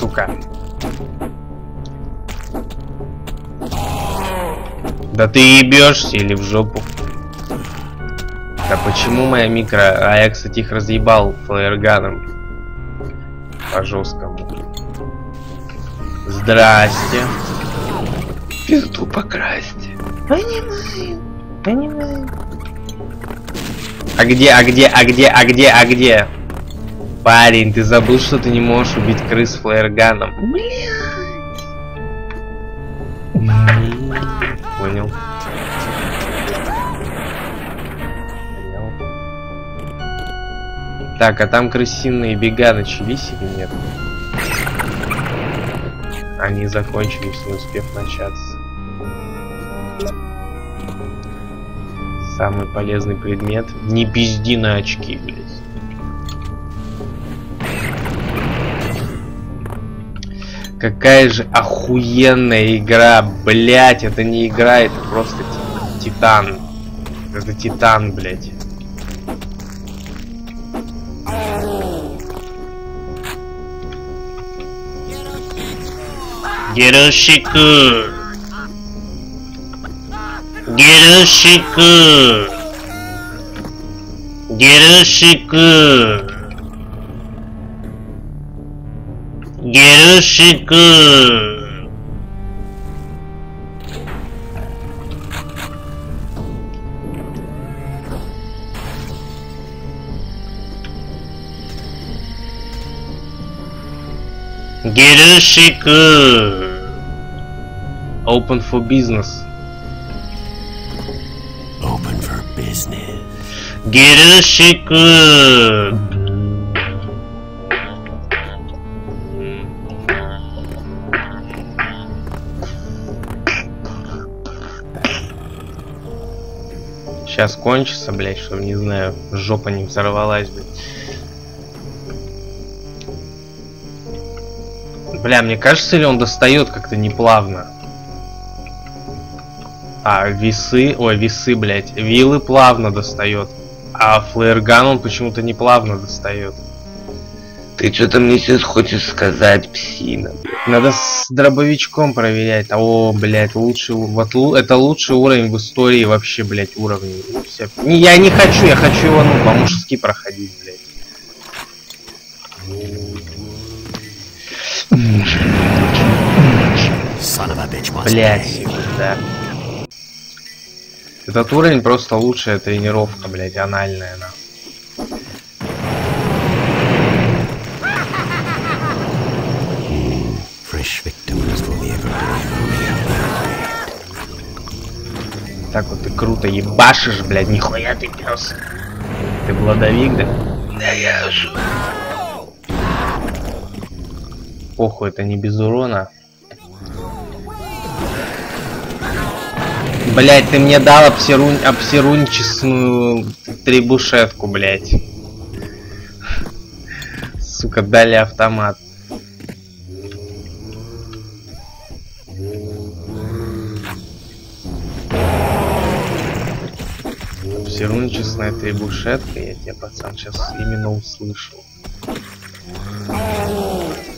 сука. Да ты ебешься или в жопу? Да почему моя микро... А я, кстати, их разъебал флеерганом. По жесткому. Здрасте. Пизду покрасьте. Понимаю. Понимаю. А где, а где, а где, а где, а где? Парень, ты забыл, что ты не можешь убить крыс флеерганом. Понял. Так, а там крысиные бега начались или нет? Они закончились, не успев начаться. Самый полезный предмет. Не пизди на очки, блядь. Какая же охуенная игра, блять, это не игра, это просто титан. Это титан, блять. よろしく。Girishik Open for business. Open for business. Girishik Сейчас кончится, блять, чтобы, не знаю, жопа не взорвалась, блядь. Бля, мне кажется, ли он достает как-то неплавно? А, весы, ой, весы, блять, вилы плавно достает. А флеерган он почему-то не плавно достает. Ты что-то мне сейчас хочешь сказать, псина? Надо с дробовичком проверять. О, блядь, лучший, вот это лучший уровень в истории вообще, блядь, уровней. Все. Не, я не хочу, я хочу его, ну, по-мужски проходить, блядь. Блять, да. Этот уровень просто лучшая тренировка, блядь, анальная, на. Так вот ты круто ебашишь, блядь, нихуя ты пес. Ты бладовик, да? Да я же. Похуй, это не без урона. Блять, ты мне дал обсерунь, обсерунчесную требушетку, блять. Сука, дали автомат. Обсерунчесная требушетка, я тебя, пацан, сейчас именно услышал.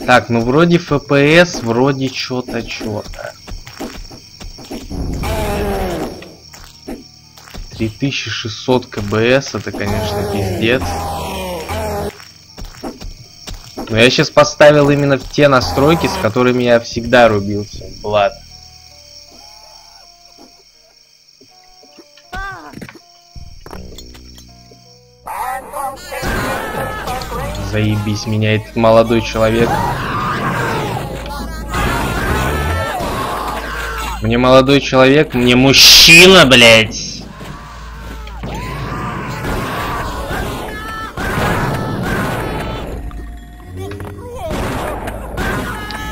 Так, ну вроде FPS, вроде что-то, что-то. 3600 КБС, это, конечно, пиздец. Но я сейчас поставил именно те настройки, с которыми я всегда рубился. Влад. Заебись, меня этот молодой человек. Мне молодой человек, мне мужчина, блядь.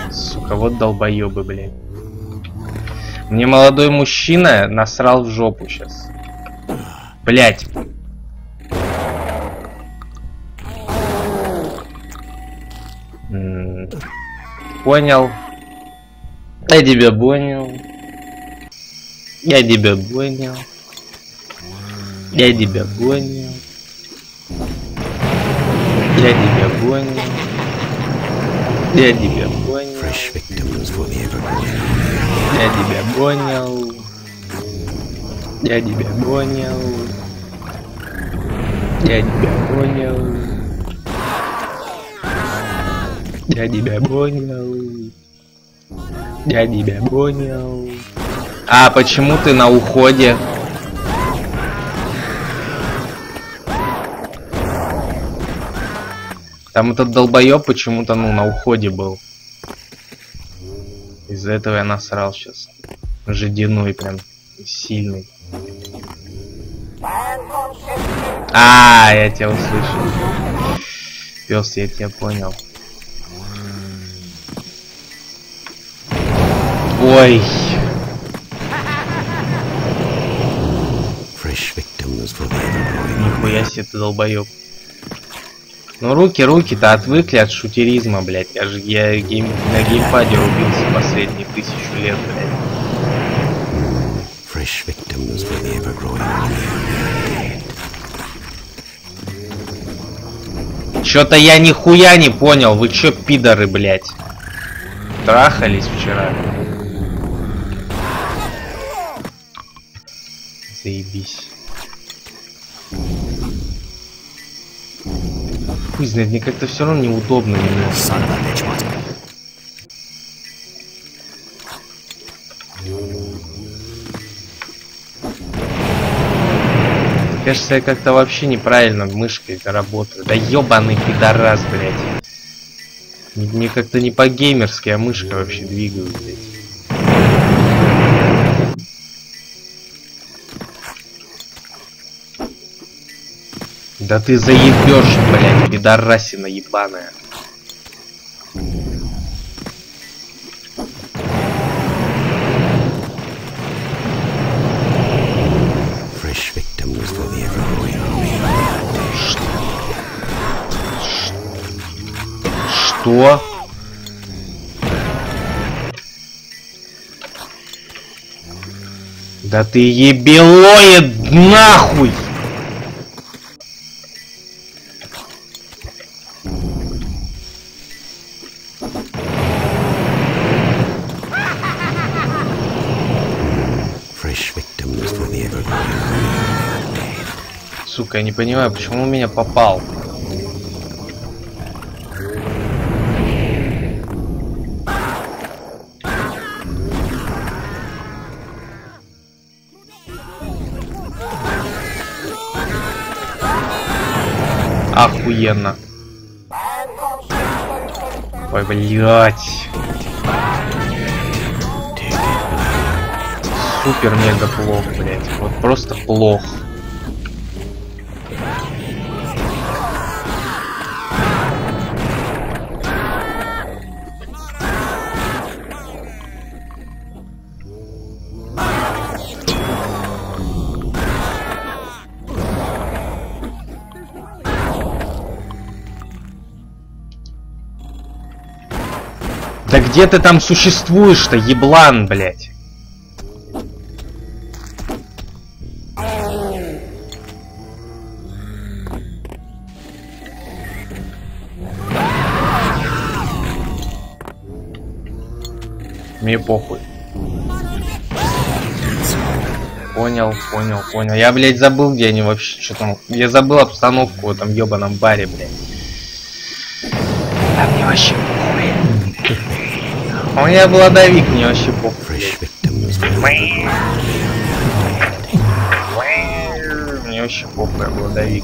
Сука, вот долбоебы, блядь. Мне молодой мужчина насрал в жопу сейчас. Блять. Понял. Я тебя понял. Я тебя понял. Я тебя понял. Я тебя понял. Я тебя понял. Я тебя понял. Я тебя понял. Я тебя понял. Я тебя понял. Я тебя понял. А почему ты на уходе? Там этот долбоеб почему-то, ну, на уходе был. Из-за этого я насрал сейчас. Жидиной прям сильный. А, я тебя услышал. Пес, я тебя понял. Ой, Fresh victims for the ever-growing нихуя себе ты долбоеб. Ну руки, руки-то отвыкли от шутеризма, блядь. Я же я гейм, на геймпаде рубился последние тысячу лет, блядь. Fresh victims for the ever-growing Чё-то я нихуя не понял. Вы чё, пидоры, блядь? Трахались вчера? Заебись. Хуй знает, мне как-то все равно неудобно немного. Кажется, я как-то вообще неправильно мышкой работаю. Да ёбаный пидорас, блядь. Мне, как-то не по-геймерски, а мышкой вообще двигаю, блядь. Да ты заебешь, блядь, пидорасина ебаная. fresh victims for the ever-growing Что? Да ты ебелоид нахуй! Сука, я не понимаю, почему он меня попал. Охуенно. Ой, блядь. Супер мега плохо, блядь. Вот просто плохо. Где ты там существуешь-то, еблан, блядь? Мне похуй. Понял, понял, понял. Я, блядь, забыл, где они вообще, что там. Я забыл обстановку в этом ебаном баре, блядь. А мне вообще похуй. У меня бладовик, for the Мне вообще похуй, я бладовик.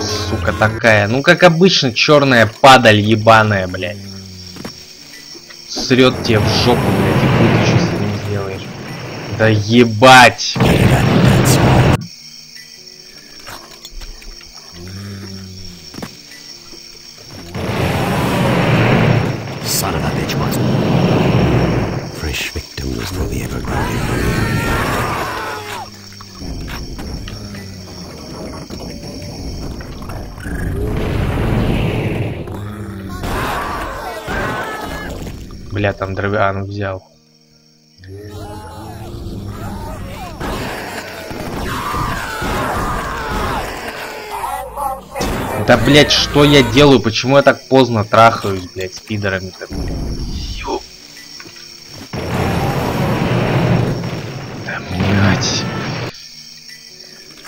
Сука такая. Ну как обычно, черная падаль ебаная, блядь. Срет тебе в жопу, блядь, и что с этим сделаешь. Да ебать! Там дровян взял. Да, блять, что я делаю? Почему я так поздно трахаюсь, блять, с пидорами-то? Ёп. Да, блять.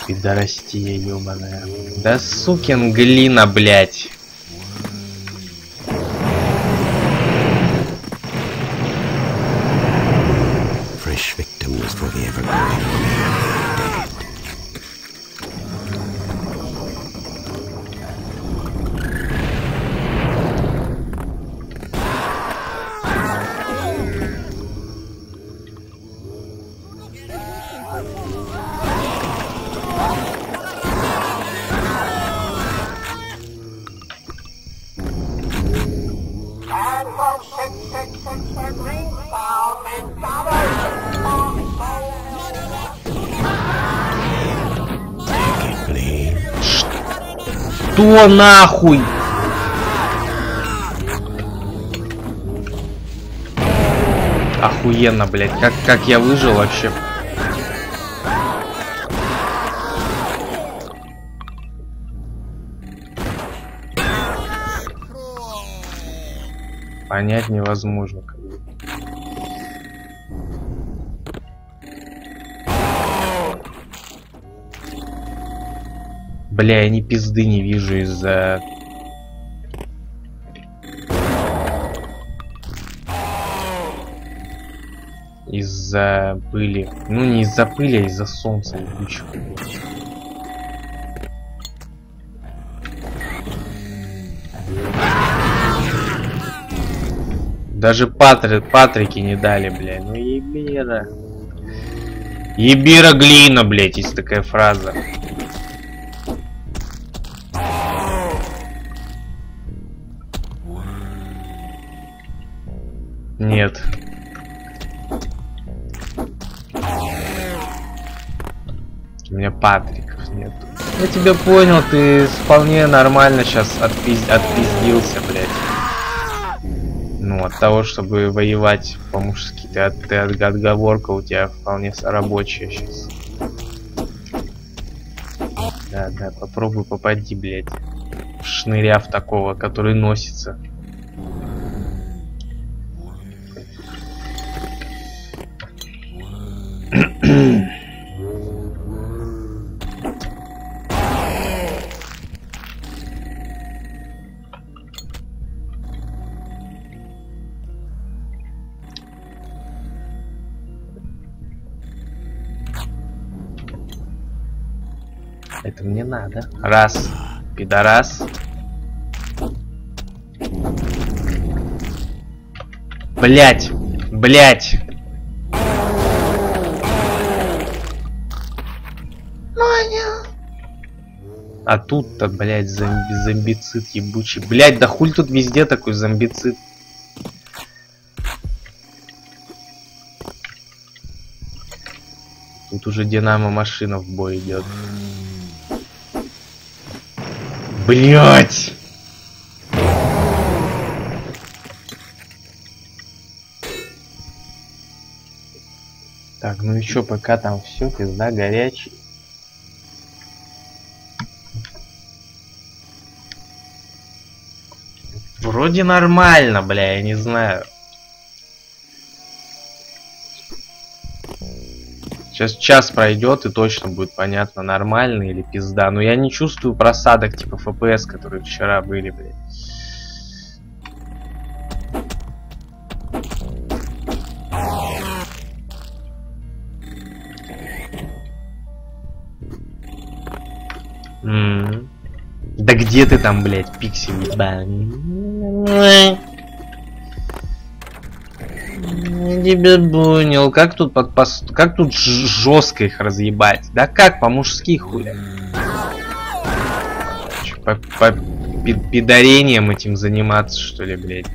Пидорастия ёбаная. Да сукин глина, блять. Что нахуй? Охуенно, блядь. Как, как я выжил вообще? Понять невозможно. как Бля, я ни пизды не вижу из-за... Из-за пыли. Ну, не из-за пыли, а из-за солнца ебучего. Даже Патри... Патрики не дали, бля. Ну ебира. Ебира глина, блядь, есть такая фраза. Нет. У меня Патриков нет. Я тебя понял, ты вполне нормально сейчас отпиз- отпиздился, блядь. Ну, от того, чтобы воевать по-мужски, ты, от- ты от- отговорка у тебя вполне рабочая сейчас. Да, да, попробуй попади, блядь. в Шныря в такого, который носится. Надо. Раз. Пидорас. Блять. Блять. А тут-то, блядь, зомби зомбицид ебучий. Блять, да хуль тут везде такой зомбицид. Тут уже динамо машина в бой идет. Блять! Так, ну и чё, пока там все, пизда горячий. Вроде нормально, бля, я не знаю. Сейчас час пройдет и точно будет понятно, нормально или пизда. Но я не чувствую просадок типа FPS, которые вчера были, блядь. М. Да где ты там, блядь, пиксель ебаный? Я тебя понял. Как тут под пос- как тут жестко их разъебать? Да как по-мужски? Чё, По, по пи- пидорением этим заниматься, что ли, блядь?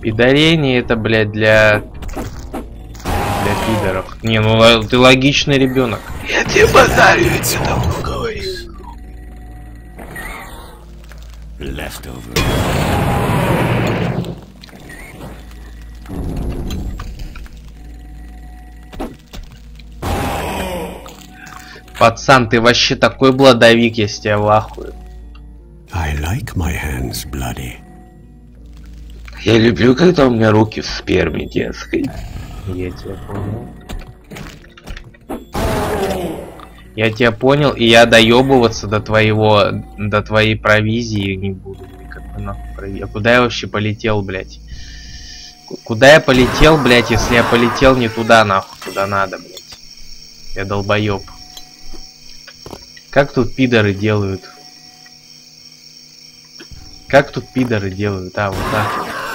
Пидорение это, блядь, для для пидоров. Не, ну ты логичный ребенок. Я тебе базарю, я тебе Leftover. Пацан, ты вообще такой бладовик, я с тебя в ахуе. I like my hands bloody. Я люблю, когда у меня руки в сперме детской. Я тебя понял. Я тебя понял, и я доебываться до твоего, до твоей провизии не буду. Никакой нахуй прови- А куда я вообще полетел, блядь? Ку- Куда я полетел, блядь, если я полетел не туда, нахуй, куда надо, блядь? Я долбоеб. Как тут пидоры делают? Как тут пидоры делают? А, вот так. Looks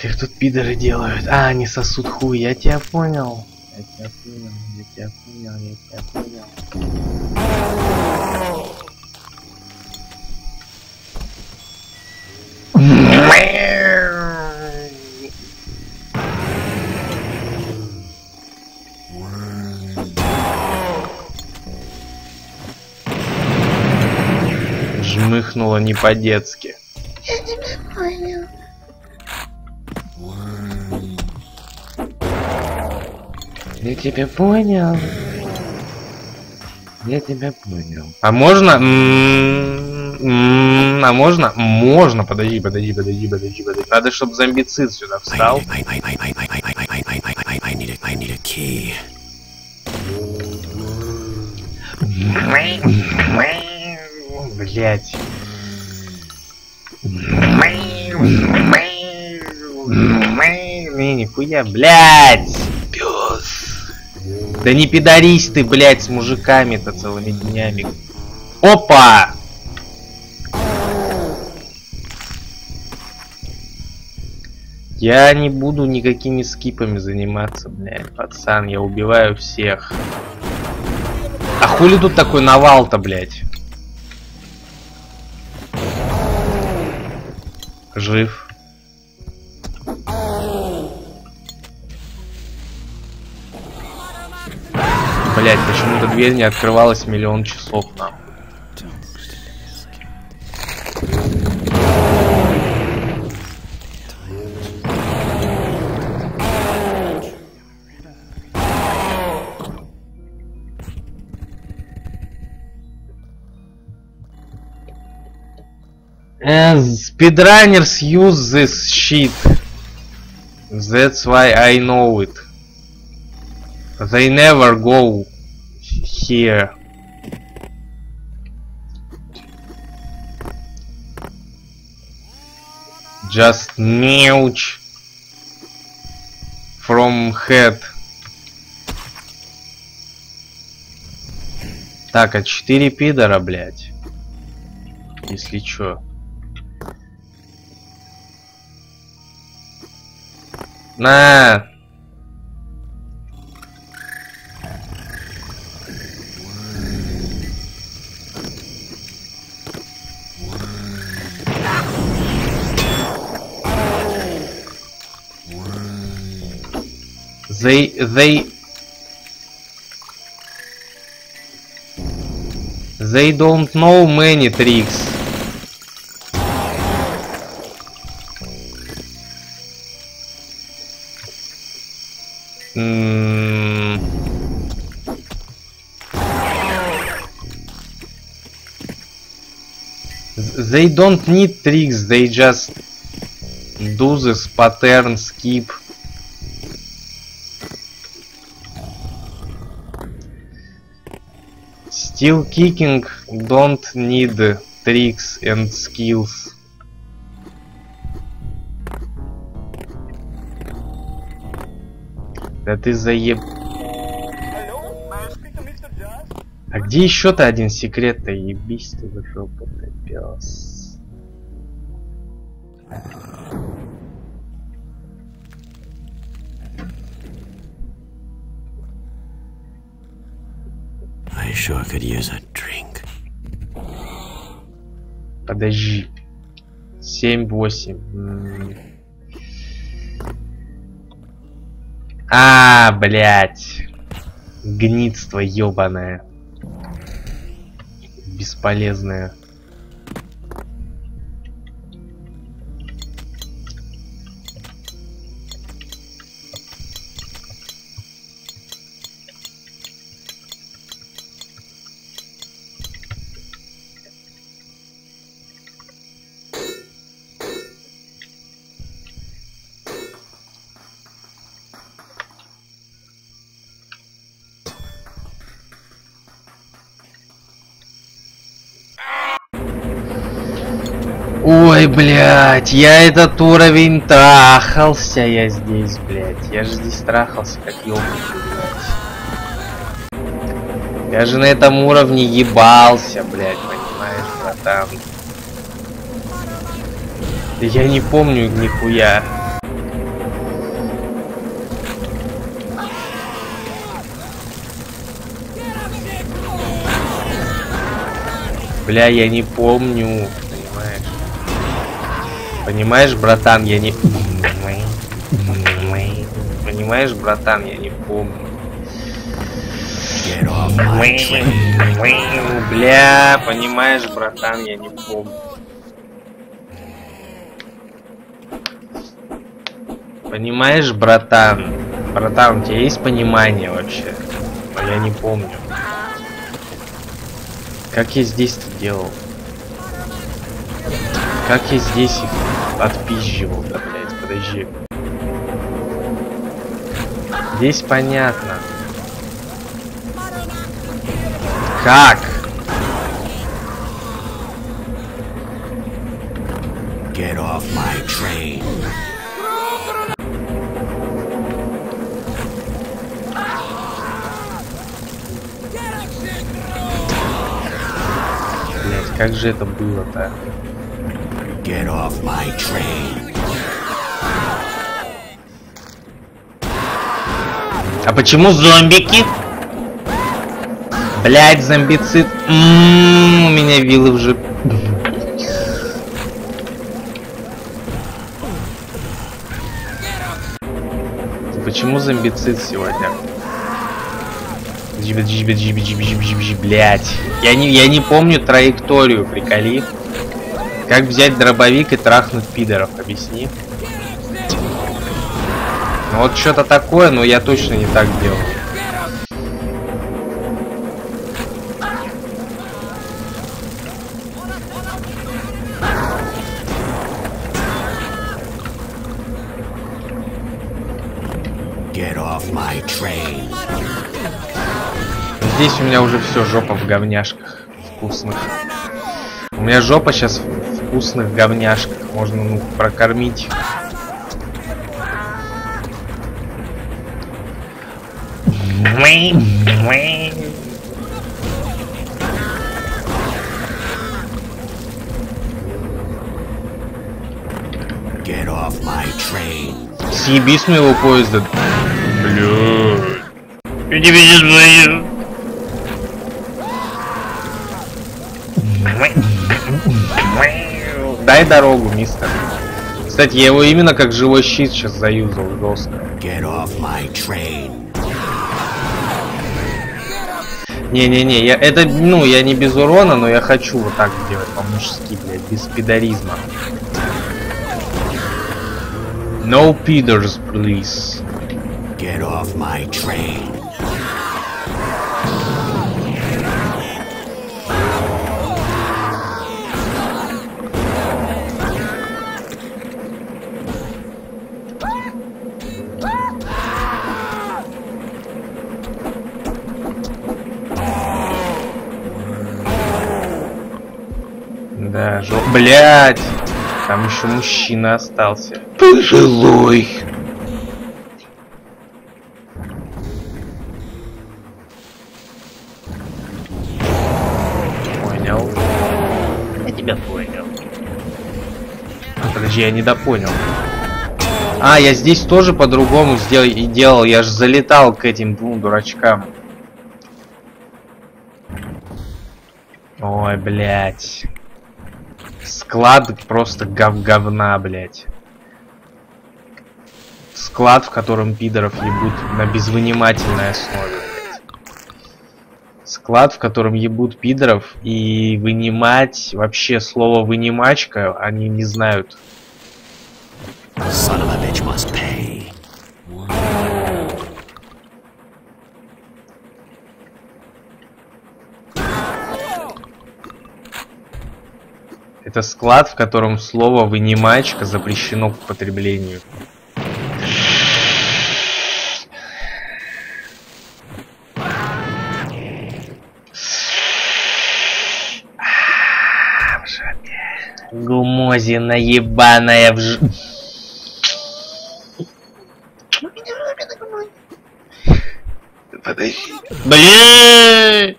Как тут пидоры делают? А, они сосут хуй, я тебя понял. Я тебя понял, я тебя понял, я тебя понял. Жмыхнуло не по-детски. Я тебя понял. Я тебя понял. Я тебя понял. А можно? А можно? Можно. Подожди, подожди, подожди, подожди, подожди. Надо, чтобы зомбицид сюда встал. Блять. Не, нихуя, блять. Пес. Да не пидорись ты, блять, с мужиками-то целыми днями. Опа! Я не буду никакими скипами заниматься, блядь, пацан, я убиваю всех. А хули тут такой навал-то, блядь? Жив. Блять, почему-то дверь не открывалась миллион часов нахуй. Speedrunners use this shit. That's why I know it. They never go here. Just mouch from head. Так, а 4 пидора, блядь. Если чё. На! They they they don't know many tricks. They don't need tricks, they just do this pattern skip. Still kicking don't need tricks and skills. Да ты заеб... А где еще-то один секрет-то? Ебись ты в жопу, ты пес. I sure could use a drink. Подожди. 7-8. М. А, блядь. Гнидство ебаное. Бесполезное. Блядь, я этот уровень трахался я здесь, блядь. Я же здесь трахался, как ёбнутый, блядь. Я же на этом уровне ебался, блядь, понимаешь, братан. Да я не помню нихуя. Бля, я не помню? Понимаешь, братан, я не... Понимаешь, братан, я не помню. Бля, понимаешь, братан, я не помню. Понимаешь, братан? Братан, у тебя есть понимание вообще? Но я не помню. Как я здесь-то делал? Как я здесь их отпизживал, да, блядь, подожди. Здесь понятно. Как? Get off my train. Блядь, как же это было-то? Get off my train. А почему зомбики? Блять, зомбицид. М, У меня вилы уже. Почему зомбицид сегодня? Блять. Я не, я не помню траекторию, приколи. Как взять дробовик и трахнуть пидоров, объясни. Ну вот что-то такое, но я точно не так делал. Get off my train. Здесь у меня уже все жопа в говняшках вкусных. У меня жопа сейчас вкусных говняшках. Можно ну прокормить. Get off my train. Съеби с моего поезда. Бля. Я тебе сейчас Дай дорогу, мистер. Кстати, я его именно как живой щит сейчас заюзал жестко. Get off my train. Не-не-не, я это, ну, я не без урона, но я хочу вот так сделать по-мужски, блядь, без пидоризма. No peeders, please. Get off my train. Блять! Там еще мужчина остался. Пожилой. Понял. Я тебя понял. Подожди, я не допонял. А, я здесь тоже по-другому сделал и делал. Я же залетал к этим двум дурачкам. Ой, блядь. Склад просто гов говна, блядь. Склад, в котором пидоров ебут на безвынимательной основе. Склад, в котором ебут пидоров и вынимать, вообще слово вынимачка, они не знают. Son of a bitch must pay. Это склад, в котором слово вынимачка запрещено к употреблению. Гумозина ебаная в ж... Подожди, Блин!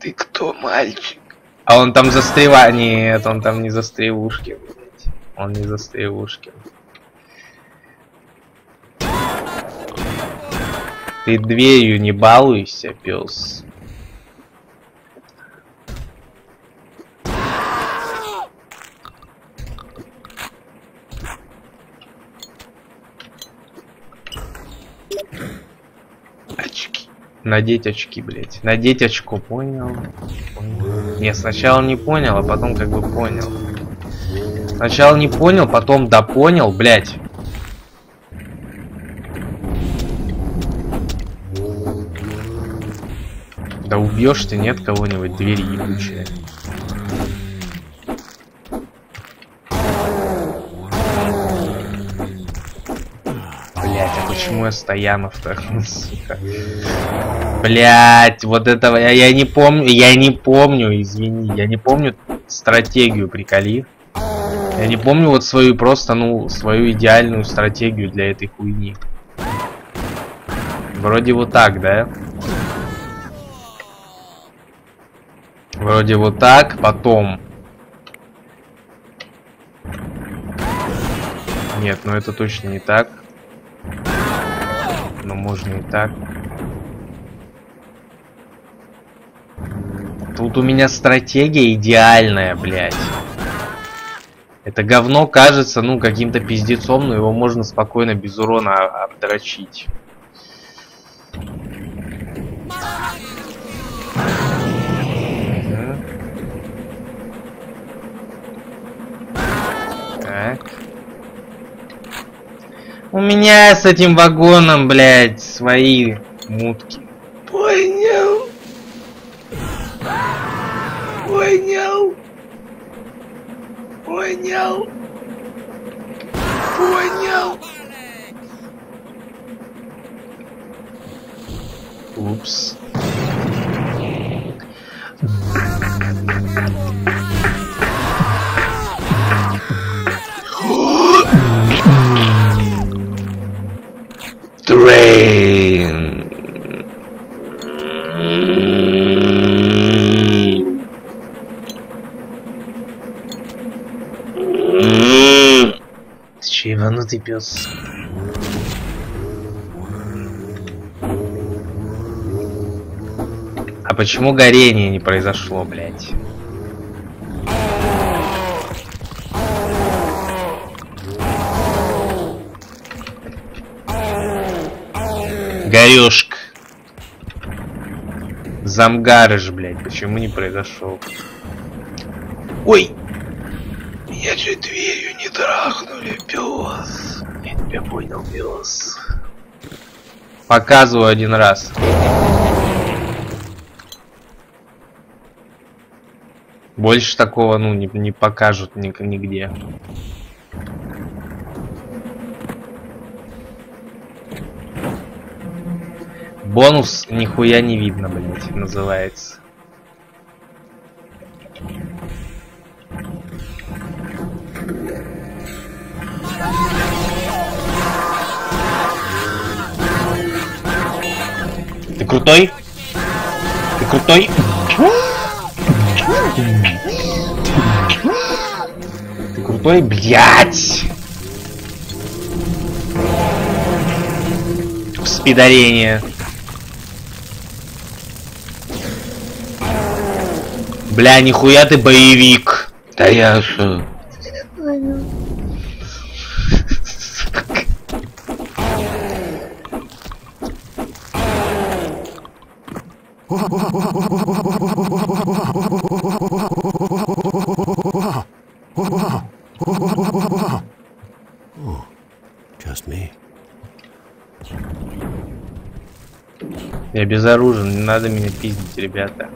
ты кто, мальчик? А он там застревает. Нет, он там не застревушки, блядь. Он не застревушки. Ты дверью не балуйся, пес. Очки. Надеть очки, блядь. Надеть очко, понял? Понял. Не, сначала не понял, а потом как бы понял. Сначала не понял, потом да понял, блядь. Да убьешь ты, нет кого-нибудь, дверь ебучая. А я Стоянов-то, сука? Блять, вот этого я, я не помню, я не помню, извини, я не помню стратегию, приколи. Я не помню вот свою просто, ну, свою идеальную стратегию для этой хуйни. Вроде вот так, да? Вроде вот так, потом. Нет, ну это точно не так. Но можно и так. Тут у меня стратегия идеальная, блядь. Это говно кажется, ну, каким-то пиздецом, но его можно спокойно без урона о- обдрочить. Так. У меня с этим вагоном, блядь, свои мутки. Понял. Понял. Понял. Понял. Упс. Train. Ты че, ебанутый пес? А почему горение не произошло, блядь? Горюшка. Замгарыш, блядь, почему не произошел? Ой! Меня чуть дверью не трахнули, пес. Я тебя понял, пес. Показываю один раз. Больше такого, ну, не, не покажут ни- нигде. Бонус нихуя не видно, блять, называется. Ты крутой? Ты крутой? Ты крутой, блядь! Спидарение. Бля, нихуя ты боевик. Да я что? Just me. Я безоружен, не надо меня пиздить, ребята.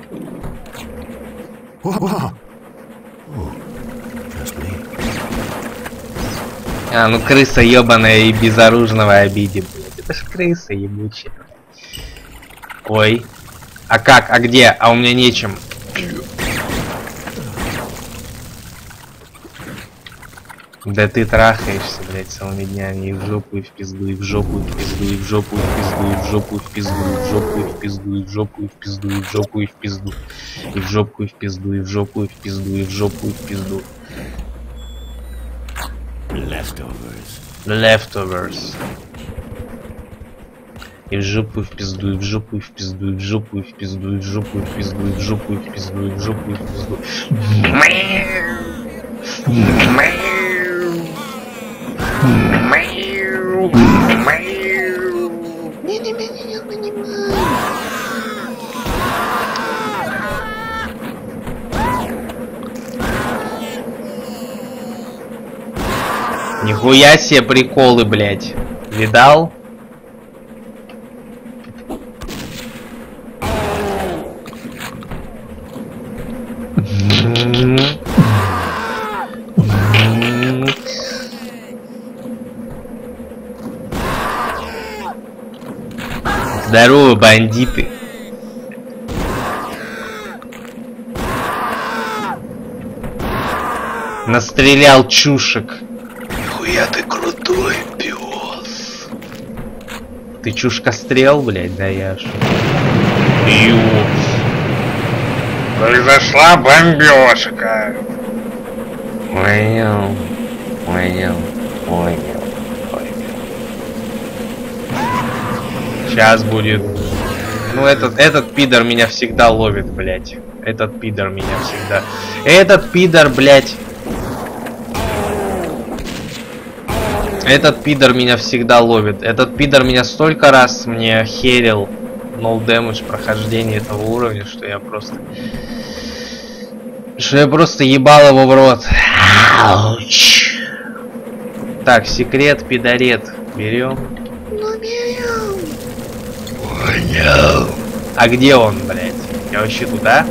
А, ну крыса ебаная и безоружного обидит, блядь. Это ж крыса ебучая. Ой. А как? А где? А у меня нечем. Да ты трахаешься, блядь, целыми днями и в жопу, и в пизду, и в жопу, и в пизду, и в жопу, и в пизду, и в жопу, и в пизду, и в жопу, и в пизду, и в жопу, и в пизду, и в жопу, и в пизду, и в жопу, и в пизду, и в жопу, и в пизду, и в жопу, и в пизду. Leftovers. Leftovers. И в жопу, и в пизду, и в жопу, и в пизду, и в жопу, и в пизду, и в жопу, и в пизду, и в жопу, и в пизду, и в жопу, и в пизду. Нихуя себе приколы, блядь. Видал? Здорово, бандиты. Настрелял чушек. Нихуя ты крутой, пес. Ты чушка стрел, блядь, да я ж. Ю. Произошла бомбежка. Понял, понял, понял. Сейчас будет. Ну этот, этот пидор меня всегда ловит, блядь. Этот пидор меня всегда. Этот пидор, блядь. Этот пидор меня всегда ловит. Этот пидор меня столько раз мне херил no damage прохождение этого уровня, что я просто... Что я просто ебал его в рот. Ауч. Так, секрет, пидорет. Берем. Понял. А где он, блядь? Я вообще туда?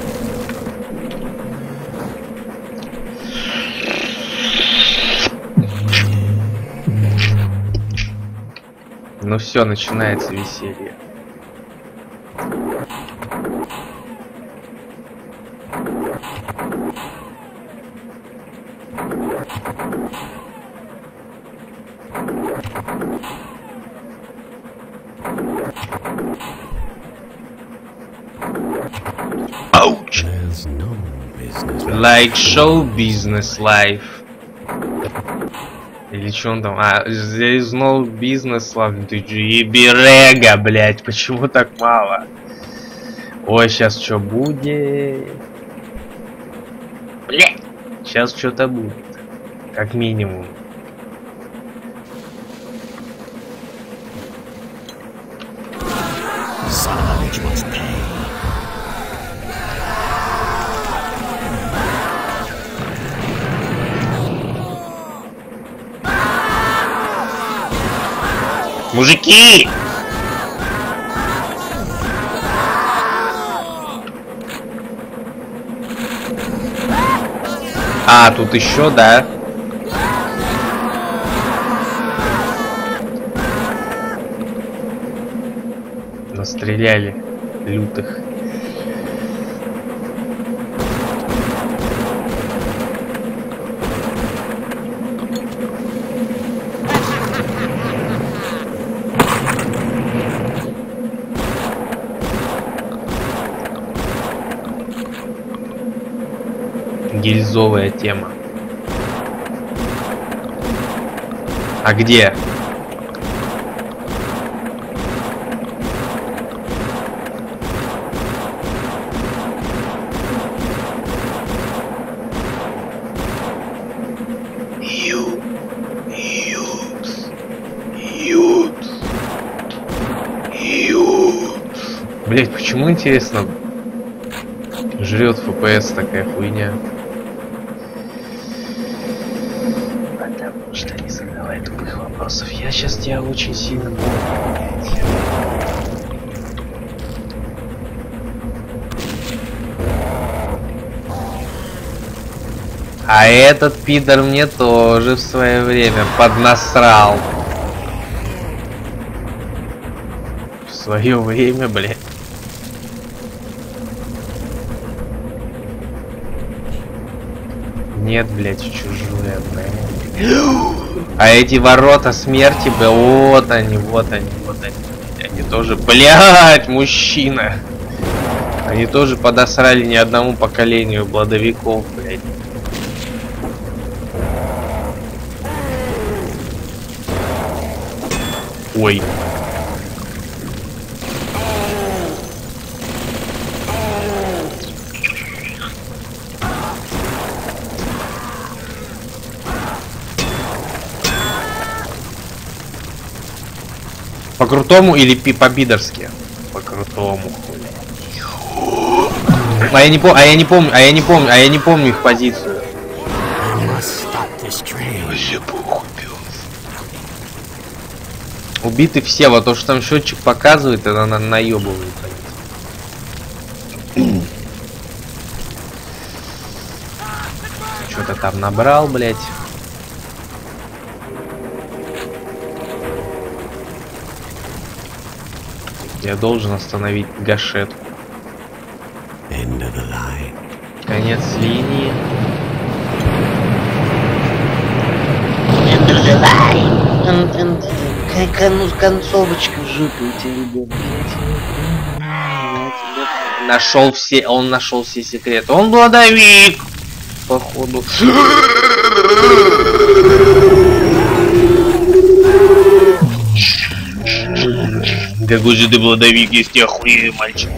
Ну все, начинается веселье. Business. Like show business life. Или что он там? А, is no business life. Ты еберега, блядь, почему так мало? Ой, сейчас что будет? Блядь, сейчас что-то будет. Как минимум. Мужики! А, тут еще, да? Настреляли лютых. гильзовая тема. А где? Блять, почему интересно жрет FPS такая хуйня? Тебя очень сильно буду. А этот пидор мне тоже в свое время поднасрал. В свое время, блядь. Нет, блядь, чужое, блядь. А эти ворота смерти, бля, вот они, вот они, вот они. Они тоже, блядь, мужчина. Они тоже подосрали ни одному поколению бладовиков, блядь. Ой. По крутому или пи по бидерски? По крутому, хули. А я не помню, а я не помню, а я не помню, а я не помню их позицию. Убиты все, вот то, что там счетчик показывает, это на наебывает. Что-то там набрал, блять. Я должен остановить line. Конец линии. Концовочка в жопе у тебя, ребенок. Нашел все, он нашел все секреты. Он бладовик, походу. Какой же ты бладовик, если охуели, мальчик.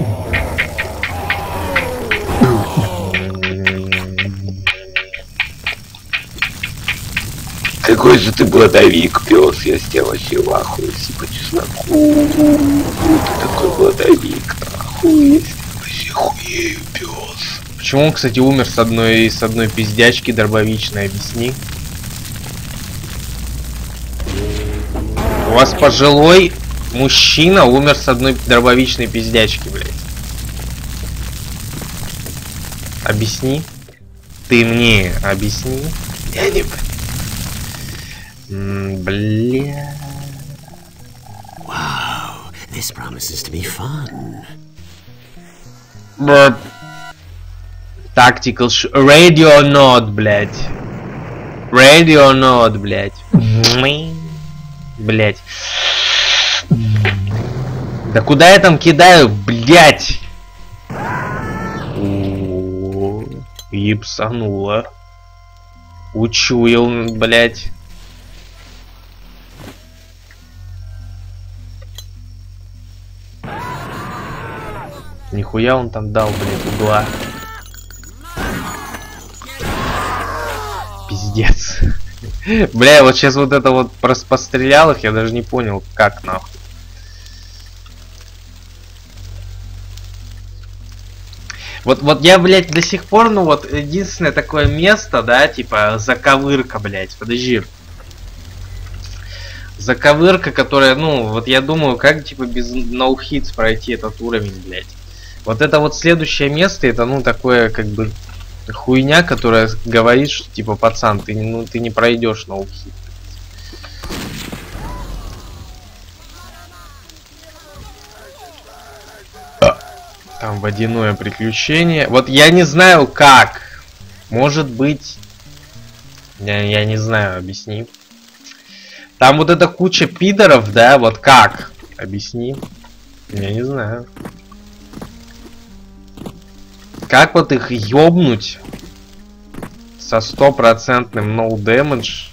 Какой же ты бладовик, пес, я с тебя вообще в ахуе, если по чесноку. Ты такой с тебя вообще хуею, пес. Почему он, кстати, умер с одной с одной пиздячки дробовичной, объясни. У вас пожилой мужчина умер с одной дробовичной пиздячки, блядь. Объясни. Ты мне объясни. Я не Бля. Wow, this promises to be fun. Tactical sh- Radio Node, блядь. Radio Node, блядь. Блядь. Да куда я там кидаю, блядь? О, Епсануло. Учуял, блядь. Нихуя он там дал, блядь, угла. Пиздец. Бля, вот сейчас вот это вот пострелял их, я даже не понял, как нахуй. Вот, вот я, блядь, до сих пор, ну вот, единственное такое место, да, типа, заковырка, блядь, подожди. Заковырка, которая, ну, вот я думаю, как, типа, без ноу-хитс пройти этот уровень, блядь. Вот это вот следующее место, это, ну, такое, как бы, хуйня, которая говорит, что, типа, пацан, ты, ну, ты не пройдешь ноу-хит. Там водяное приключение. Вот я не знаю как. Может быть... Я, я не знаю, объясни. Там вот эта куча пидоров, да, вот как? Объясни. Я не знаю. Как вот их ёбнуть со стопроцентным no damage?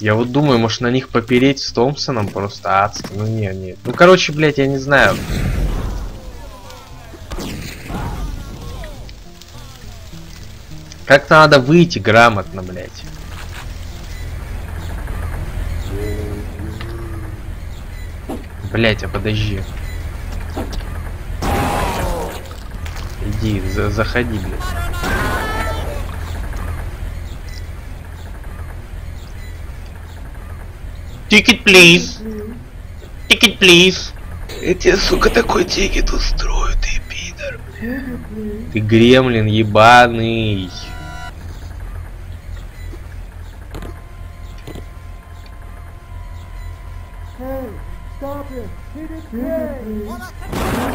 Я вот думаю, может на них попереть с Томпсоном просто адски. Ну не, не. Ну короче, блядь, я не знаю. Как-то надо выйти грамотно, блядь. Блять, а подожди. Иди, за заходи, блядь. Ticket, please. Ticket, please. Я тебе, сука, такой тикет устрою, ты пидор. Ты гремлин ебаный.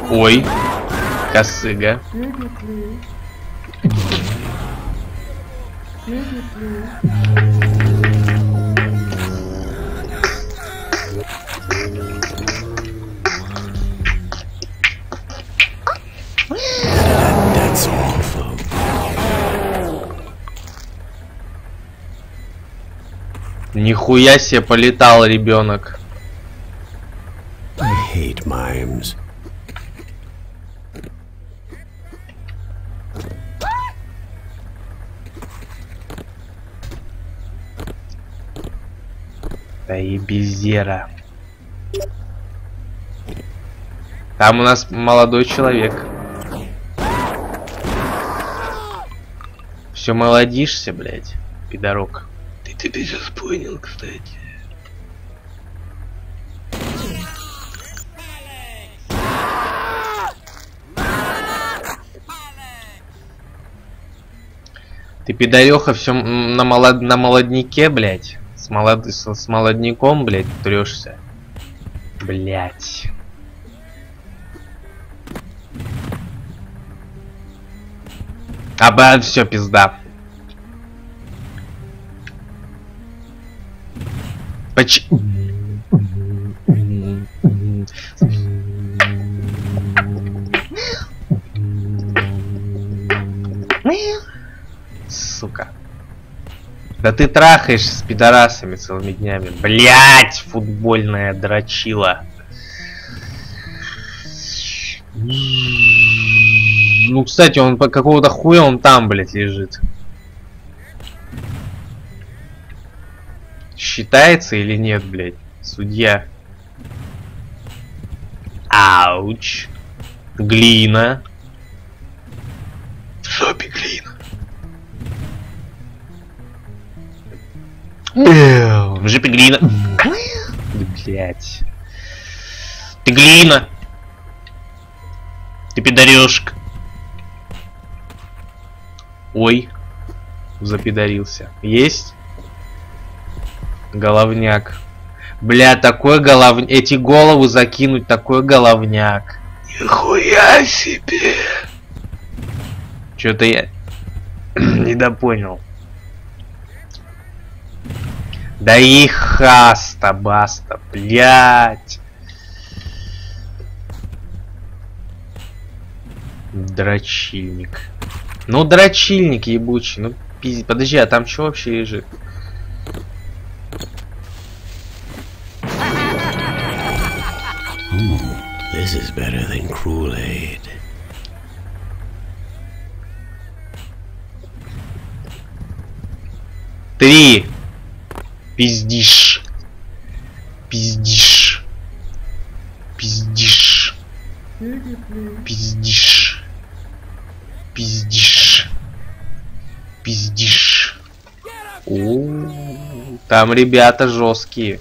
Ой, косыга. Awful. Нихуя себе полетал ребенок. I hate mimes. Да и бездера. Там у нас молодой человек. Все молодишься, блядь, пидорок. Ты тебя сейчас понял, кстати. Ты пидореха все на, молод... на молоднике, блядь. С, молод... с, с молодняком, блядь, трешься. Блядь. Аба, все, пизда. Поч... Сука. Да ты трахаешься с пидорасами целыми днями. Блять, футбольная дрочила. Ну, кстати, он по какого-то хуя он там, блядь, лежит. Считается или нет, блядь? Судья. Ауч. Глина. В жопе глина. В жопе глина. Блять. Ты глина. Ты пидорёшка. Ой. Запидорился. Есть? Головняк. Бля, такой голов... Эти головы закинуть, такой головняк. Нихуя себе. Что-то я недопонял. Да и хаста, баста, блять. Дрочильник. Ну, дрочильник ебучий. Ну, пиздец. Подожди, а там что вообще лежит? This is better than Cruel Aid. Три. Пиздишь. Пиздишь. Пиздишь. Пиздишь. Пиздишь. Пиздишь. У, Там ребята жесткие.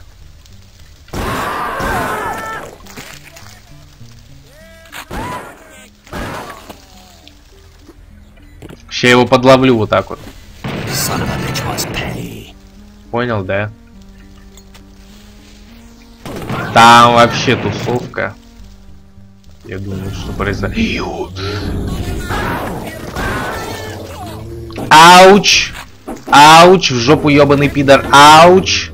Сейчас его подловлю вот так вот. Понял, да? Там вообще тусовка. Я думаю, что произойдет. Ауч! Ауч! В жопу ебаный пидор! Ауч!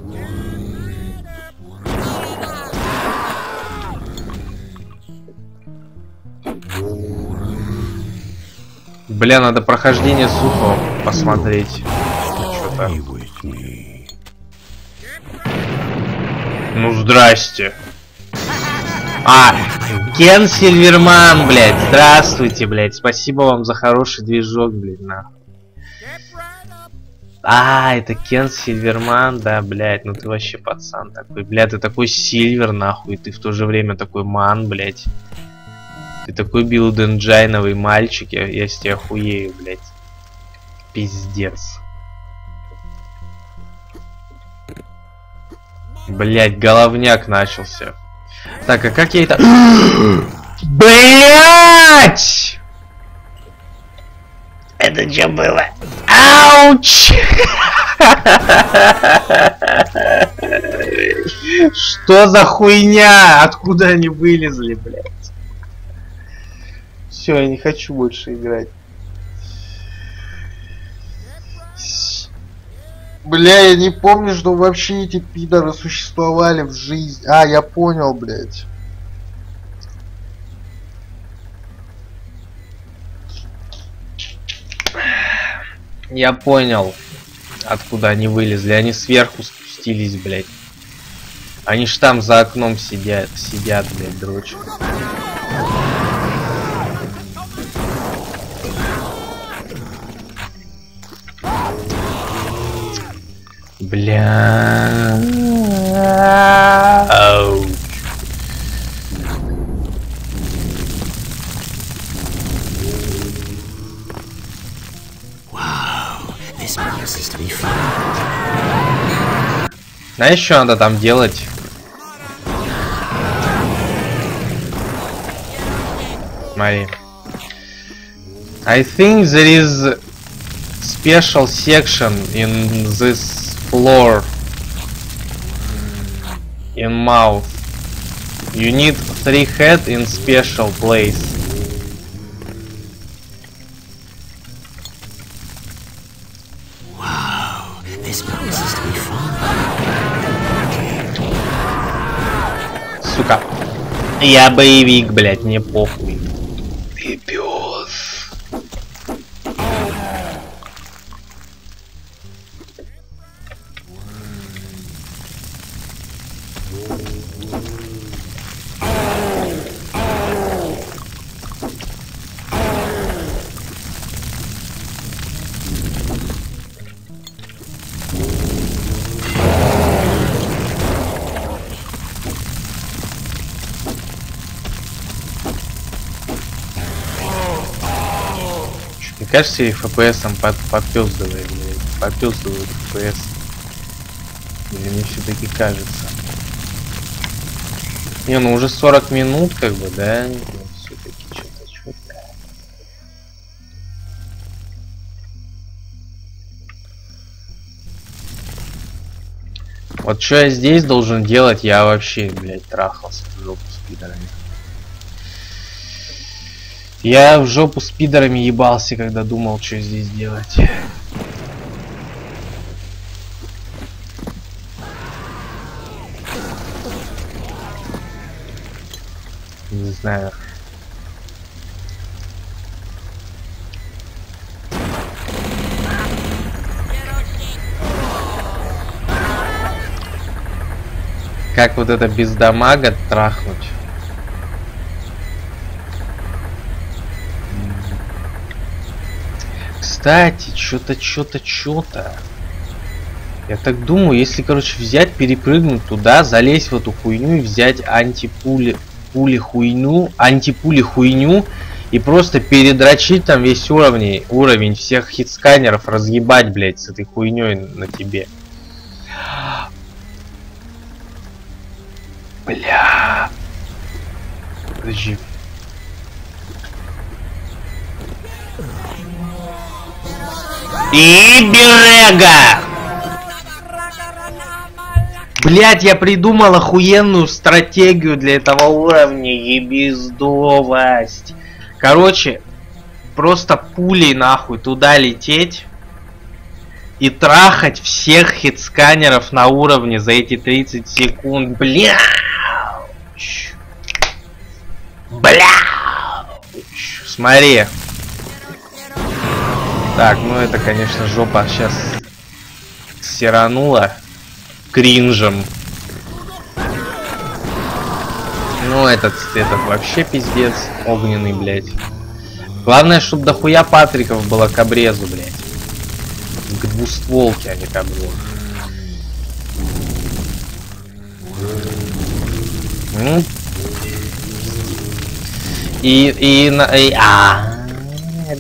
Бля, надо прохождение сухо посмотреть. Ну здрасте. А, Кен Сильверман, блядь, здравствуйте, блядь. Спасибо вам за хороший движок, блядь, нахуй. А, это Кен Сильверман, да, блядь, ну ты вообще пацан такой, блядь, ты такой Сильвер, нахуй, ты в то же время такой ман, блядь. Ты такой билденджайновый мальчик, я, я с тебя охуею, блядь. Пиздец. Блять, головняк начался. Так, а как я это... Блять! Это что было? Ауч! Что за хуйня? Откуда они вылезли, блядь? Все, я не хочу больше играть. Бля, я не помню, что вообще эти пидоры существовали в жизни. А, я понял, блядь. Я понял, откуда они вылезли. Они сверху спустились, блядь. Они ж там за окном сидят, сидят, блядь, дрочат. Бля. Ау. Знаешь, что надо там делать? Смотри. I think there is special section in this floor in mouth. You need three head in special place. Сука. Я боевик, блядь, мне похуй. Ты. Кажется, я FPS под, попёздывает, блядь. Попёздывает FPS. Или мне все-таки кажется. Не, ну уже 40 минут, как бы, да? Все-таки что-то, что-то. Вот что я здесь должен делать, я вообще, блядь, трахался в жопу с пидорами. Я в жопу с пидорами ебался, когда думал, что здесь делать. Не знаю. Как вот это без дамага трахнуть? Кстати, что-то, что-то, что-то. Я так думаю, если, короче, взять, перепрыгнуть туда, залезть в эту хуйню и взять антипули, пули хуйню, антипули хуйню и просто передрочить там весь уровень, уровень всех хитсканеров, разъебать, блядь, с этой хуйней на тебе. Бля. Подожди. И берега! Блять, я придумал охуенную стратегию для этого уровня. Ебездовость. Короче, просто пулей нахуй туда лететь и трахать всех хитсканеров на уровне за эти 30 секунд. Бля! Бля! Смотри. Так, ну это, конечно, жопа сейчас сиранула кринжем. Ну, этот, этот вообще пиздец. Огненный, блядь. Главное, чтобы дохуя Патриков было к обрезу, блядь. к двустволке, а не к обзору. Ну. И, и, и, а,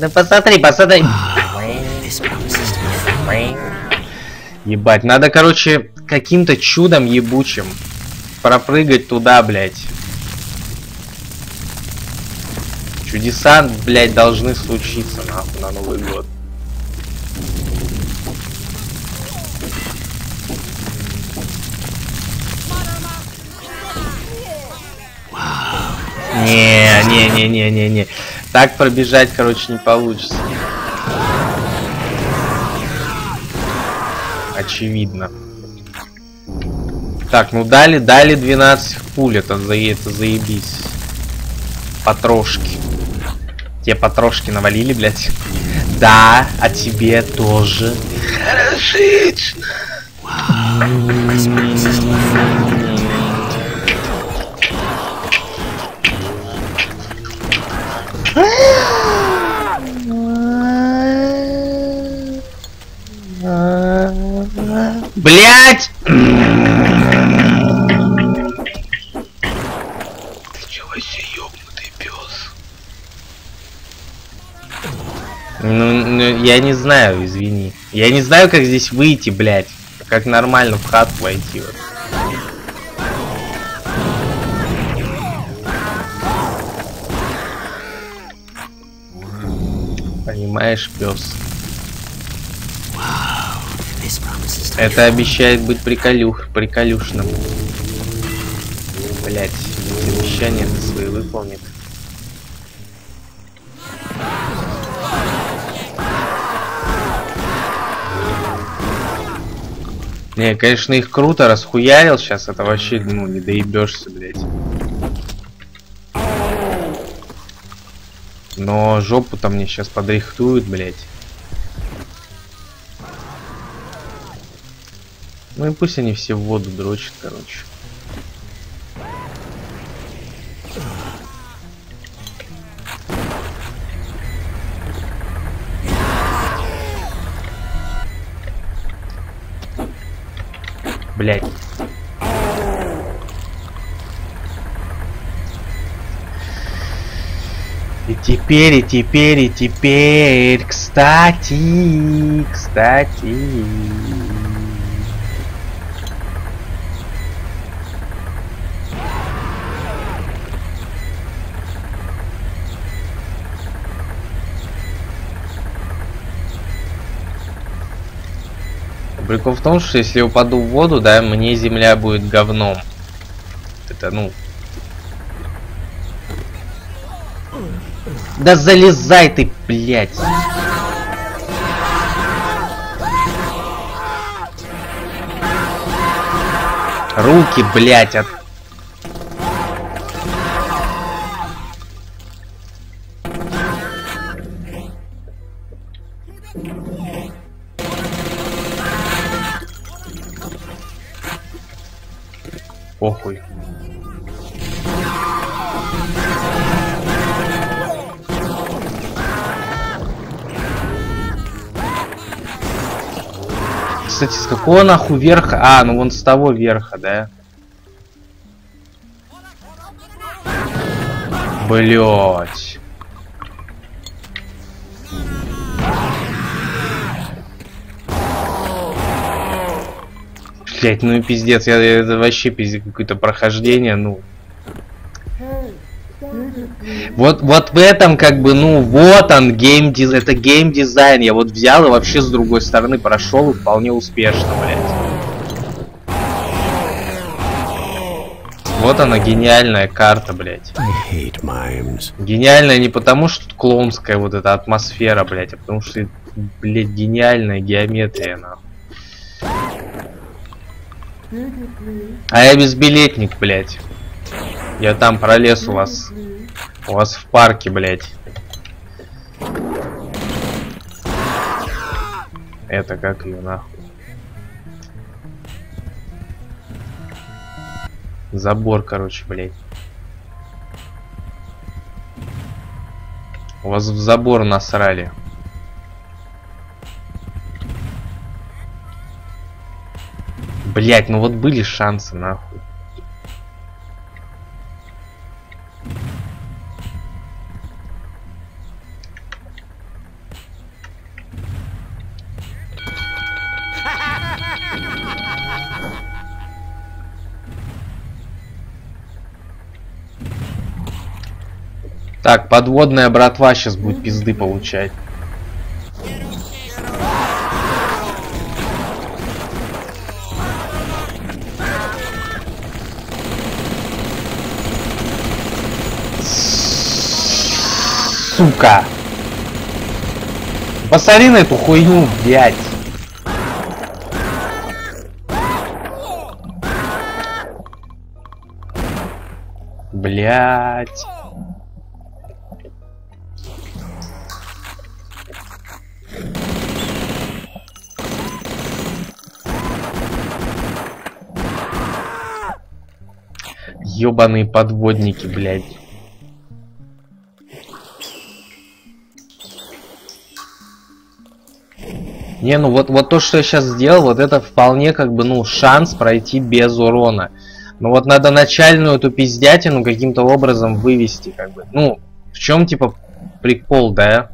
да посмотри, посмотри. Ебать, надо, короче, каким-то чудом ебучим пропрыгать туда, блядь. Чудеса, блядь, должны случиться, нахуй, на Новый год. Не, не, не, не, не, не. Так пробежать, короче, не получится. Очевидно. Так, ну дали, дали 12 пуль, это, за, это заебись. Потрошки. Те потрошки навалили, блядь. Да, а тебе тоже. Хорошечно. Блять! Ты чё вообще ёбнутый пес? Ну, ну, я не знаю, извини. Я не знаю, как здесь выйти, блять. Как нормально в хат войти. Вот. Понимаешь, пес. Это обещает быть приколюх, приколюшным. Блять, обещания ты свои выполнит. Не, конечно, их круто расхуярил сейчас, это вообще, ну, не доебешься, блять. Но жопу-то мне сейчас подрихтуют, блять. Ну и пусть они все в воду дрочат, короче. Блять. И теперь, и теперь, и теперь, кстати, кстати. Прикол в том, что если я упаду в воду, да, мне земля будет говном. Это, ну... Да залезай ты, блядь! Руки, блядь, от... какого нахуй верха? А, ну вон с того верха, да? Блять. Блять, ну и пиздец, я, это вообще пиздец какое-то прохождение, ну. Вот, вот в этом как бы, ну, вот он, гейм дизайн, это гейм дизайн, я вот взял и вообще с другой стороны прошел и вполне успешно, блять. Вот она гениальная карта, mimes. Гениальная не потому, что тут клоунская вот эта атмосфера, блять, а потому что, блять, гениальная геометрия, нахуй. А я безбилетник, блять. Я там пролез у вас. У вас в парке, блядь. Это как ее нахуй. Забор, короче, блядь. У вас в забор насрали. Блять, ну вот были шансы, нахуй. Так, подводная братва сейчас будет пизды получать. Сука! Посмотри на эту хуйню, блядь. Блять. Ёбаные подводники, блядь. Не, ну вот, вот то, что я сейчас сделал, вот это вполне как бы, ну, шанс пройти без урона. Но вот надо начальную эту пиздятину каким-то образом вывести, как бы. Ну, в чем типа прикол, да?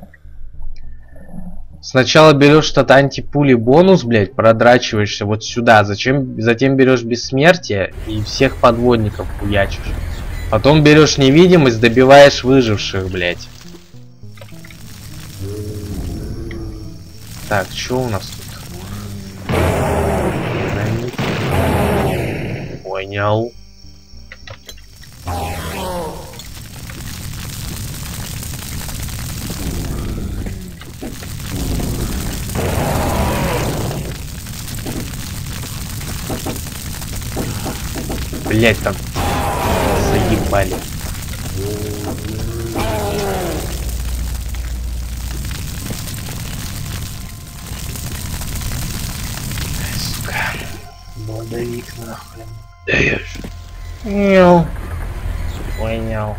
Сначала берешь что-то антипули бонус, блядь, продрачиваешься вот сюда, зачем, затем берешь бессмертие и всех подводников хуячишь. Потом берешь невидимость, добиваешь выживших, блядь. Так, что у нас тут? Понял. Блять, там заебали. Сука. Молодовик нахуй. Даешь. Няу. Понял.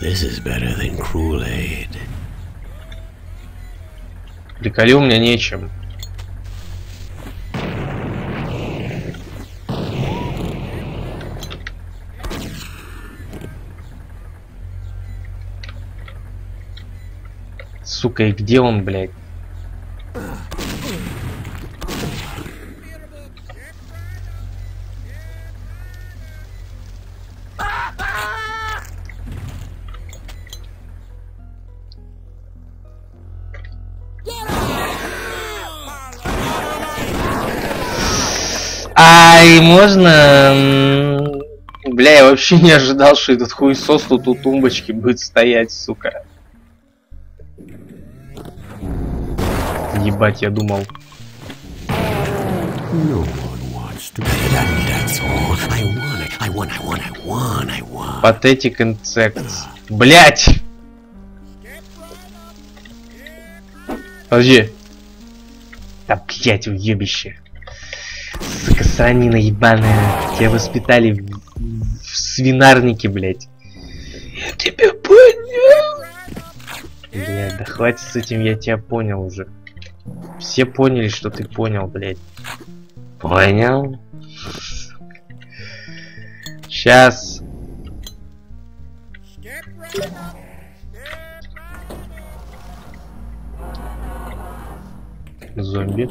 This is better than cruel aid. Приколил меня нечем. Сука, и где он, блядь? Ай, можно... м, Бля, я вообще не ожидал, что этот хуесос тут у тумбочки будет стоять, сука. Ебать, я думал. Патетик инсектс. Блять! Подожди. Да, блять, уебище. Сука, санина ебаная. Тебя воспитали в, в свинарнике, блять. Я тебя понял. Блять, да хватит с этим, я тебя понял уже. Все поняли, что ты понял, блять. Понял? Сейчас. Зомби.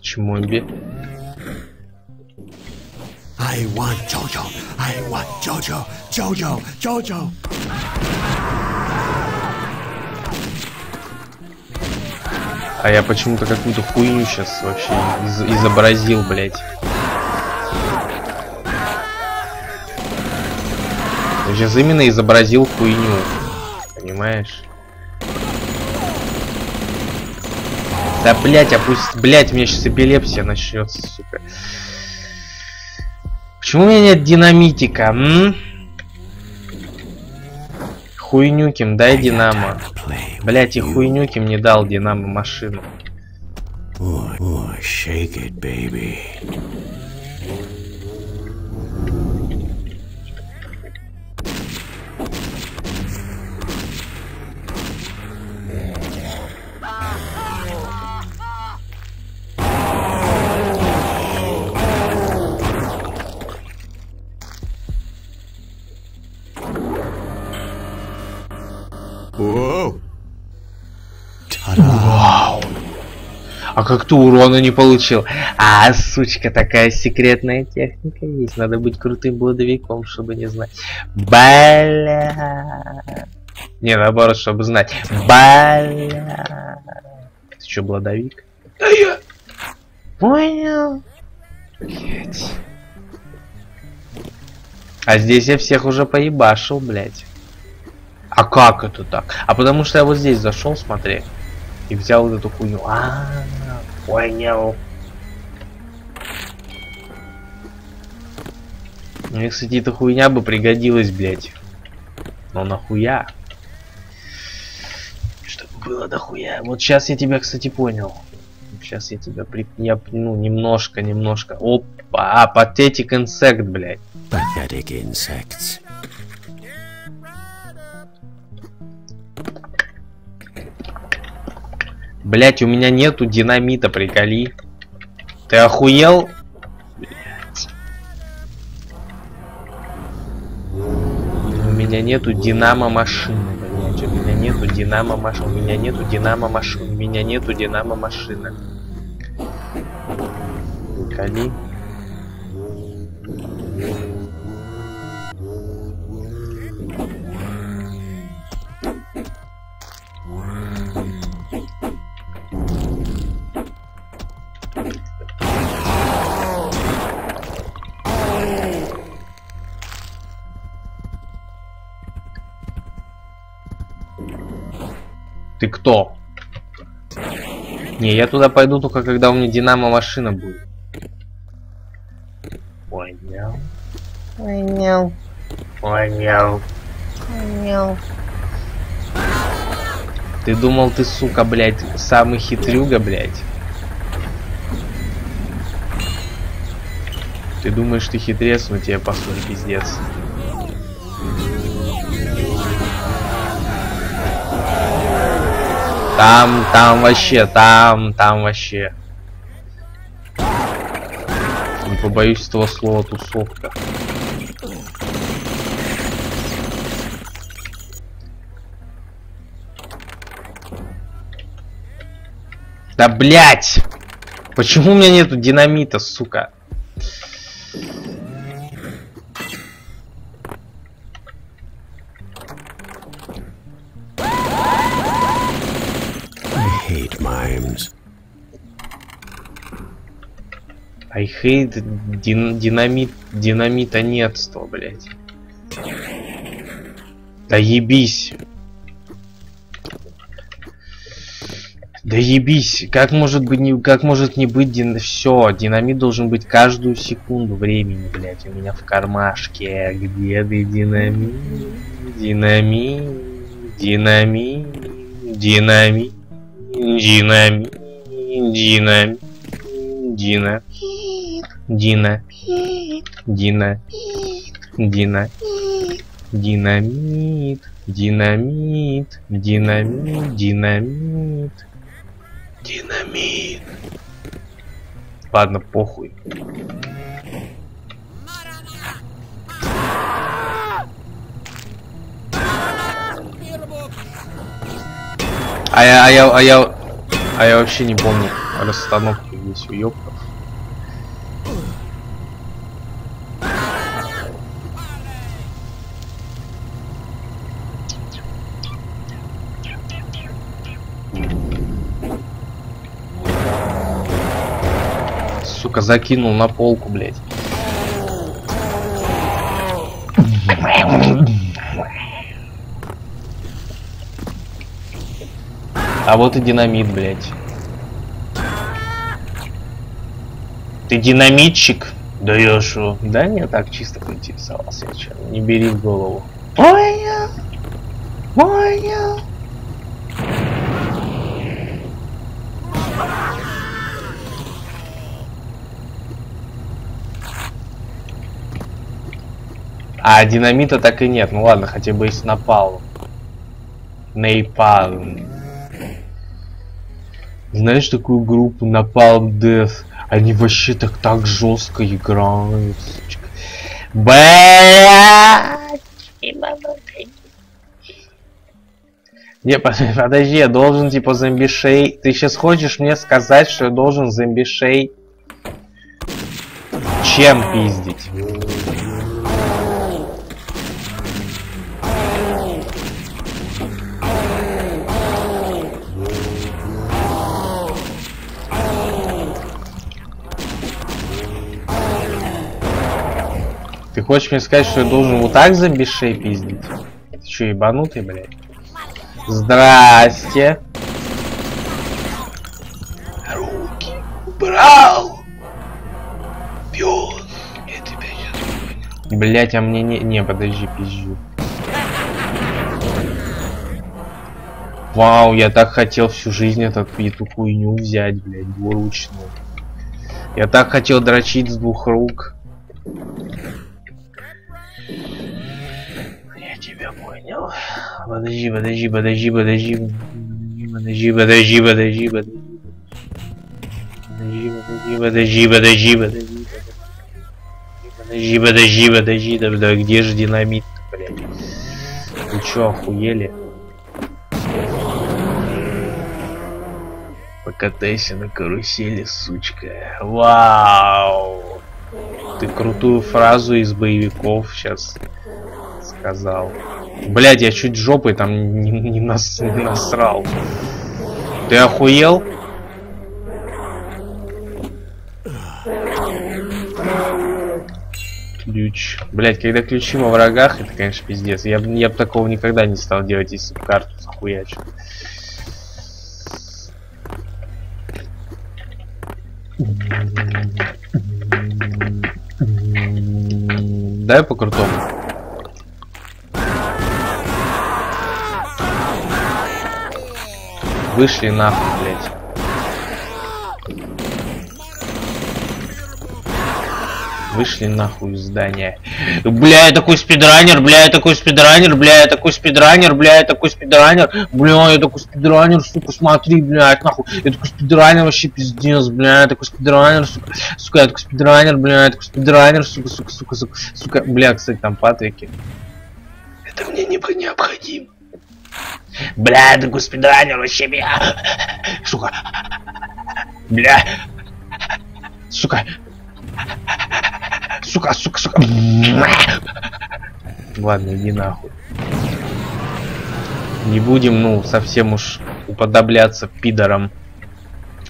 Чмомби. I want Jojo. I want Jojo. Jojo. Jojo. А я почему-то какую-то хуйню сейчас вообще из- изобразил, блять. Я сейчас именно изобразил хуйню. Понимаешь? Да блять, пусть, блять, у меня сейчас эпилепсия начнется, сука. Почему у меня нет динамитика, м? Хуйнюким, дай динамо. Блять, и хуйнюким не дал динамо машину. Oh, oh, shake it, baby. А как ты урона не получил? А, сучка, такая секретная техника есть. Надо быть крутым бладовиком, чтобы не знать. Бля. Не, наоборот, чтобы знать. Бля. Ты что, бладовик? Да я. Понял. Блять. А здесь я всех уже поебашил, блять. А как это так? А потому что я вот здесь зашел, смотри. И взял вот эту хуйню. А, понял. Мне, кстати, эта хуйня бы пригодилась, блядь. Но нахуя? Чтобы было дохуя. Вот сейчас я тебя, кстати, понял. Сейчас я тебя при... Я, ну, немножко, немножко. Опа, а, патетик инсект, блядь. Pathetic insects. Блять, у меня нету динамита, приколи. Ты охуел? У меня нету динамо машины, блять. У меня нету динамо машины. У меня нету динамо машины. У меня нету динамо машины. Приколи. Ты кто? Не, я туда пойду только когда у меня динамо машина будет. Понял. Понял. Понял. Понял. Ты думал, ты, сука, блядь, самый хитрюга, блядь? Ты думаешь, ты хитрец, но тебе похуй пиздец. Там, там вообще, там, там вообще. Не побоюсь этого слова тусовка. Да блять! Почему у меня нету динамита, сука? I hate дин- динамит, динамита нетство, блять. Да ебись. Да ебись, как может быть не, как может не быть дин... все, динамит должен быть каждую секунду времени, блять, у меня в кармашке. Где ты динамит? Динамит, динамит, динамит, динамит, динамит, дина, дина, дина, дина, динамит, динамит, динамит, динамит. Динамит. Ладно, похуй. А я, а я, а я, а я вообще не помню. Расстановки здесь у закинул на полку, блядь. А вот и динамит, блядь. Ты динамитчик? Да я шо? Да не, так чисто поинтересовался. Не бери в голову. Понял. Понял. А динамита так и нет. Ну ладно, хотя бы есть напал. Napalm. Знаешь такую группу Napalm Death? Они вообще так так жестко играют. Блять! Не, под- подожди, я должен типа зомбишей. Ты сейчас хочешь мне сказать, что я должен зомбишей чем пиздить? Ты хочешь мне сказать, что я должен вот так зомбишей пиздить? Ты что, ебанутый, блядь? Здрасте. Руки убрал! Пес! Я тебя сейчас Блять, а мне не... Не, подожди, пизжу. Вау, я так хотел всю жизнь этот, эту хуйню взять, блядь, двуручную. Я так хотел дрочить с двух рук. Я тебя понял. Подожди, подожди, подожди, подожди. Подожди, подожди, подожди, подожди. Подожди, подожди, подожди, подожди, подожди. Подожди, подожди, да, да где же динамит, блядь? Вы чё, охуели? Покатайся на карусели, сучка. Вау! Ты крутую фразу из боевиков сейчас сказал. Блядь, я чуть жопой там не, не нас, не насрал. Ты охуел? Ключ. Блять, когда ключи во врагах, это, конечно, пиздец. Я, б- я бы такого никогда не стал делать, если бы карту захуячил. Дай по крутому. Вышли нахуй, блять. Вышли нахуй из здания. Бля, я такой спидранер, бля, я такой спидранер, бля, я такой спидранер, бля, я такой спидранер, бля, я такой спидранер, сука, смотри, блядь, нахуй. Я такой спидранер вообще пиздец, бля, я такой спидранер, сука, сука, я такой спидранер, бля, я такой спидранер, сука, сука, сука, сука, сука, бля, кстати, там Патрики. Это мне не необходимо. Бля, такой спидранер вообще, бля, сука, бля, сука, сука, сука, сука. Ладно, иди нахуй. Не будем, ну, совсем уж уподобляться пидорам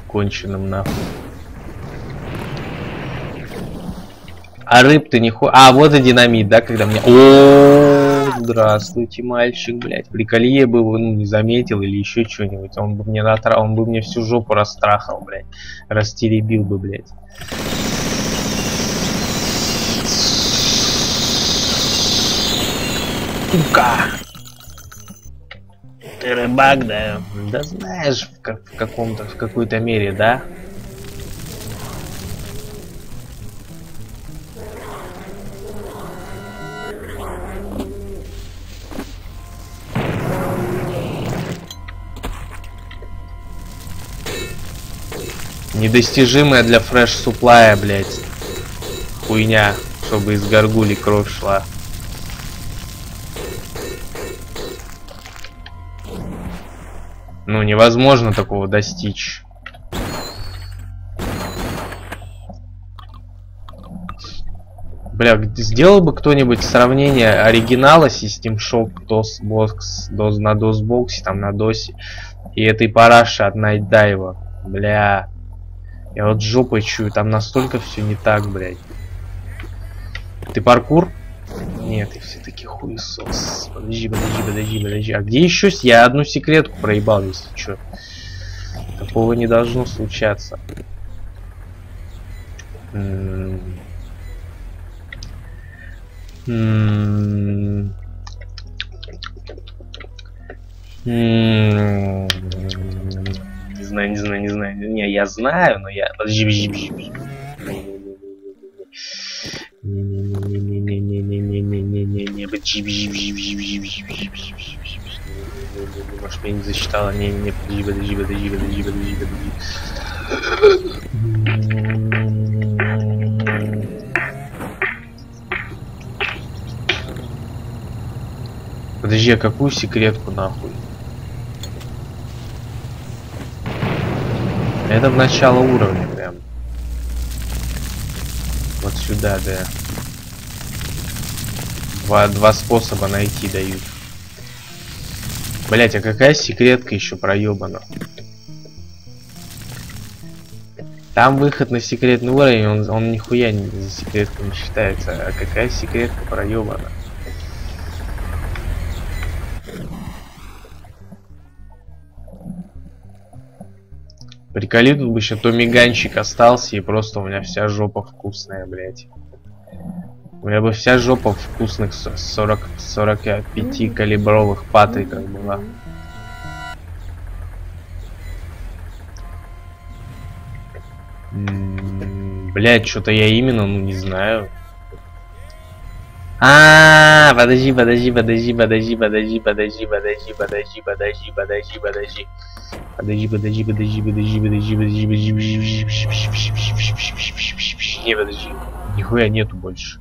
конченым нахуй. А рыб ты не хо... А, вот и динамит, да, когда мне... О, здравствуйте, мальчик, блядь. При колье бы его, ну, не заметил или еще что-нибудь. Он бы мне натра... Он бы мне всю жопу растрахал, блядь. Растеребил бы, блядь. Сука! Ты рыбак, да? Да знаешь, в, как- в каком-то, в какой-то мере, да? Недостижимая для фреш суплая, блять. Хуйня, чтобы из горгули кровь шла. Ну, невозможно такого достичь. Бля, сделал бы кто-нибудь сравнение оригинала System Shock DOSBox, DOS на DOSBox, там на DOS и этой параши от Night Dive. Бля. Я вот жопой чую, там настолько все не так, блядь. Ты паркур? Нет, ты все-таки хуесос. Подожди, подожди, подожди, подожди. А где еще? Я одну секретку проебал, если что. Такого не должно случаться. Не знаю, не знаю, не знаю. Не, я знаю, но я... Подожди, подожди, подожди. Не-не-не-не-не-не-не-не-не-не-не-не. Бджи, бджи, бджи, бджи, бджи, бджи, бджи, бджи, бджи, бджи, бджи. Может, меня не засчитала. Не-не-не, не не подожди, подожди, подожди, подожди. Подожди, а какую секретку нахуй? Это в начало уровня. Вот сюда, да. Два, два способа найти дают. Блять, а какая секретка еще проебана? Там выход на секретный уровень, он, он нихуя не за секретку не считается. А какая секретка проебана? Приколи тут бы еще то миганчик остался, и просто у меня вся жопа вкусная, блять. У меня бы вся жопа вкусных 40, 45 калибровых патриков была. Блять, что-то я именно, ну не знаю. А, подожди, подожди, подожди, подожди, подожди, подожди, подожди, подожди, подожди, подожди, подожди. Подожди, подожди, подожди, подожди, подожди, подожди, подожди, подожди, Не, подожди. Нихуя нету больше.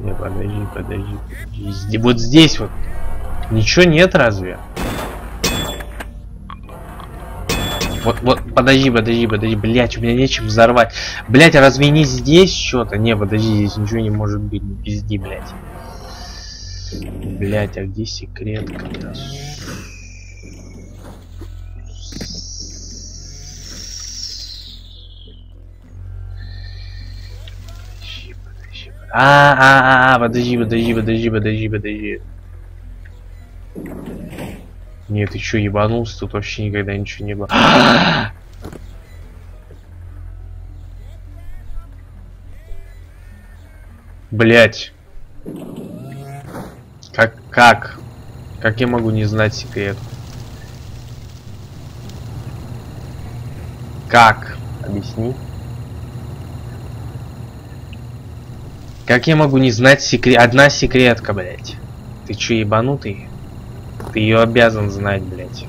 Не, подожди, подожди, подожди. Вот здесь вот. Ничего нет разве? Вот, вот, подожди, подожди, подожди, блять, у меня нечем взорвать. Блять, а разве не здесь что-то? Не, подожди, здесь ничего не может быть, не пизди, блять. Блять, а где секретка-то? А, а, а, подожди, подожди, подожди, подожди, подожди. Нет, ты чё, ебанулся? Тут вообще никогда ничего не было. Блять. Как, как? Как я могу не знать секрет? Как? Объясни. Как я могу не знать секрет? Одна секретка, блять. Ты чё, ебанутый? Ты ее обязан знать, блять.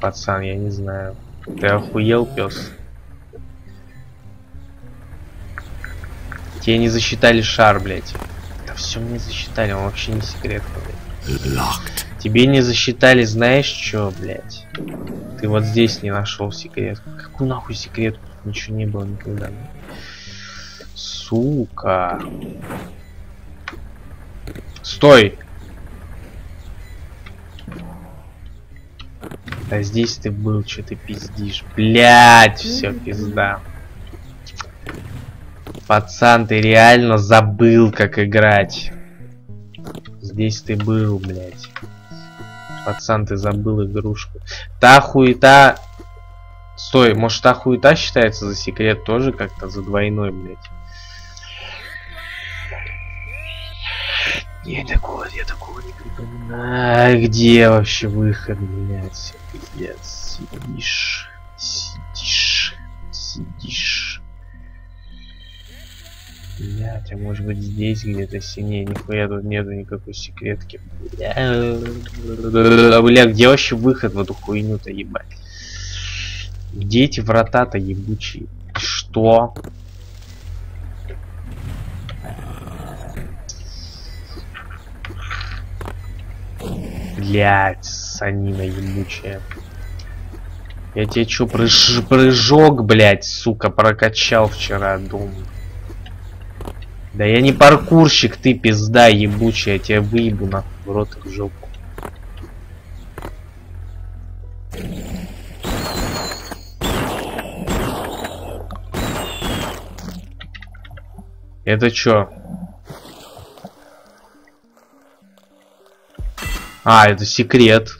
Пацан, я не знаю. Ты охуел, пес? Тебе не засчитали шар, блять. Да все мне засчитали, он вообще не секрет, блядь. Тебе не засчитали, знаешь что, блять? Ты вот здесь не нашел секрет. Какую нахуй секрет? Ничего не было никогда. Сука. Стой. Да здесь ты был, что ты пиздишь. Блять, все пизда. Пацан, ты реально забыл, как играть. Здесь ты был, блять. Пацан, ты забыл игрушку. Та хуета... Стой, может та хуета считается за секрет тоже как-то за двойной, блядь? Я такого, я такого не припоминаю. Где вообще выход, блядь? Пиздец. Сидишь. Сидишь. Сидишь. Блять, а может быть здесь где-то синее, нихуя тут нету никакой секретки. Бля, бля, где вообще выход в эту хуйню-то ебать? Где эти врата-то ебучие? Что? Блять, санина ебучая. Я тебе чё, прыж прыжок, блять, сука, прокачал вчера, думаю. Да я не паркурщик, ты пизда ебучая, я тебя выебу на в рот в жопу. Это чё? А, это секрет.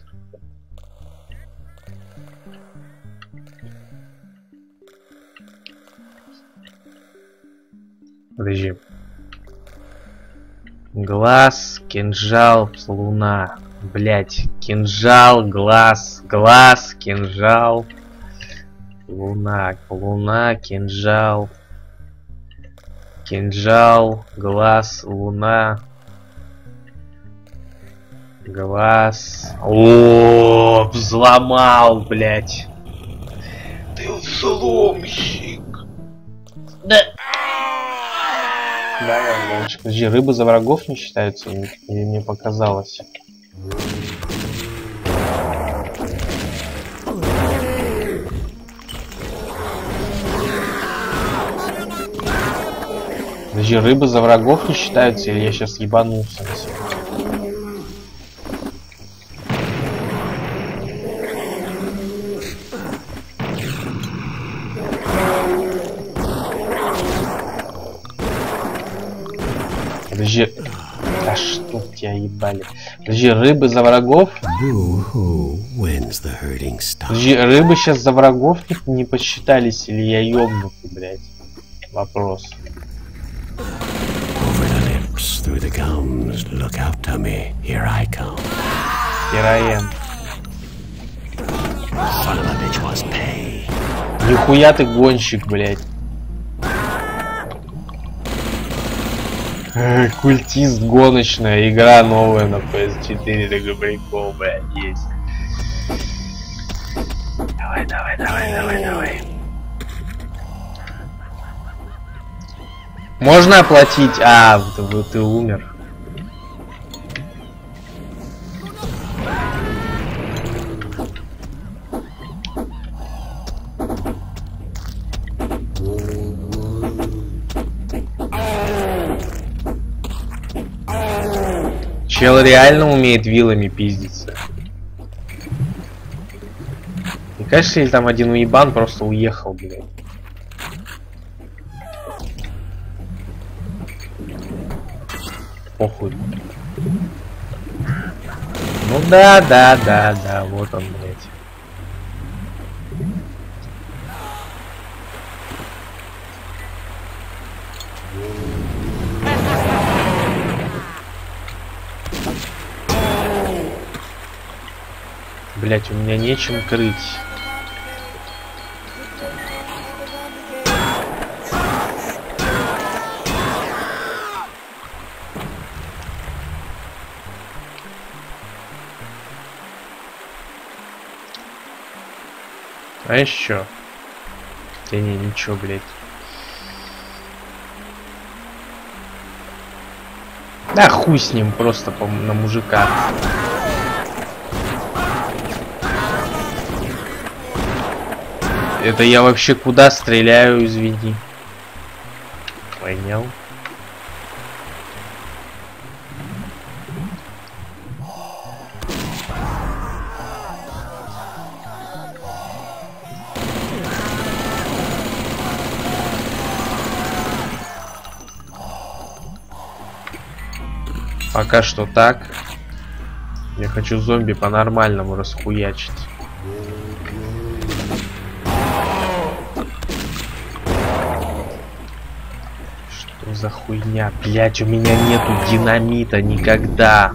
Подожди. Глаз, кинжал, луна. Блять, кинжал, глаз, глаз, кинжал, луна, луна, кинжал, кинжал, глаз, луна, глаз. О, взломал, блять. Ты взломщик. Да. Да, я Подожди, рыбы за врагов не считаются? Или мне показалось? Подожди, рыбы за врагов не считаются, или я сейчас ебанулся на Подожди. Да что тебя ебали? Подожди, рыбы за врагов? Подожди, рыбы сейчас за врагов не, посчитались, или я ёбнутый, блядь? Вопрос. Through the gums. Look out, tummy. Here I come. Ираем. Son of a bitch was pay. Нихуя ты гонщик, блядь. Культист гоночная, игра новая на PS4, такой прикол, блядь, есть. Давай, давай, давай, давай, давай. Можно оплатить? А, ты, ты умер. Чел реально умеет вилами пиздиться. Не кажется, или там один уебан просто уехал, блядь. Похуй. Ну да, да, да, да, вот он, блядь. Блять, у меня нечем крыть. А еще? Да не, ничего, блядь. Да хуй с ним, просто по- на мужика. Это я вообще куда стреляю, извини. Понял. Пока что так. Я хочу зомби по-нормальному расхуячить. За хуйня? Блять, у меня нету динамита никогда.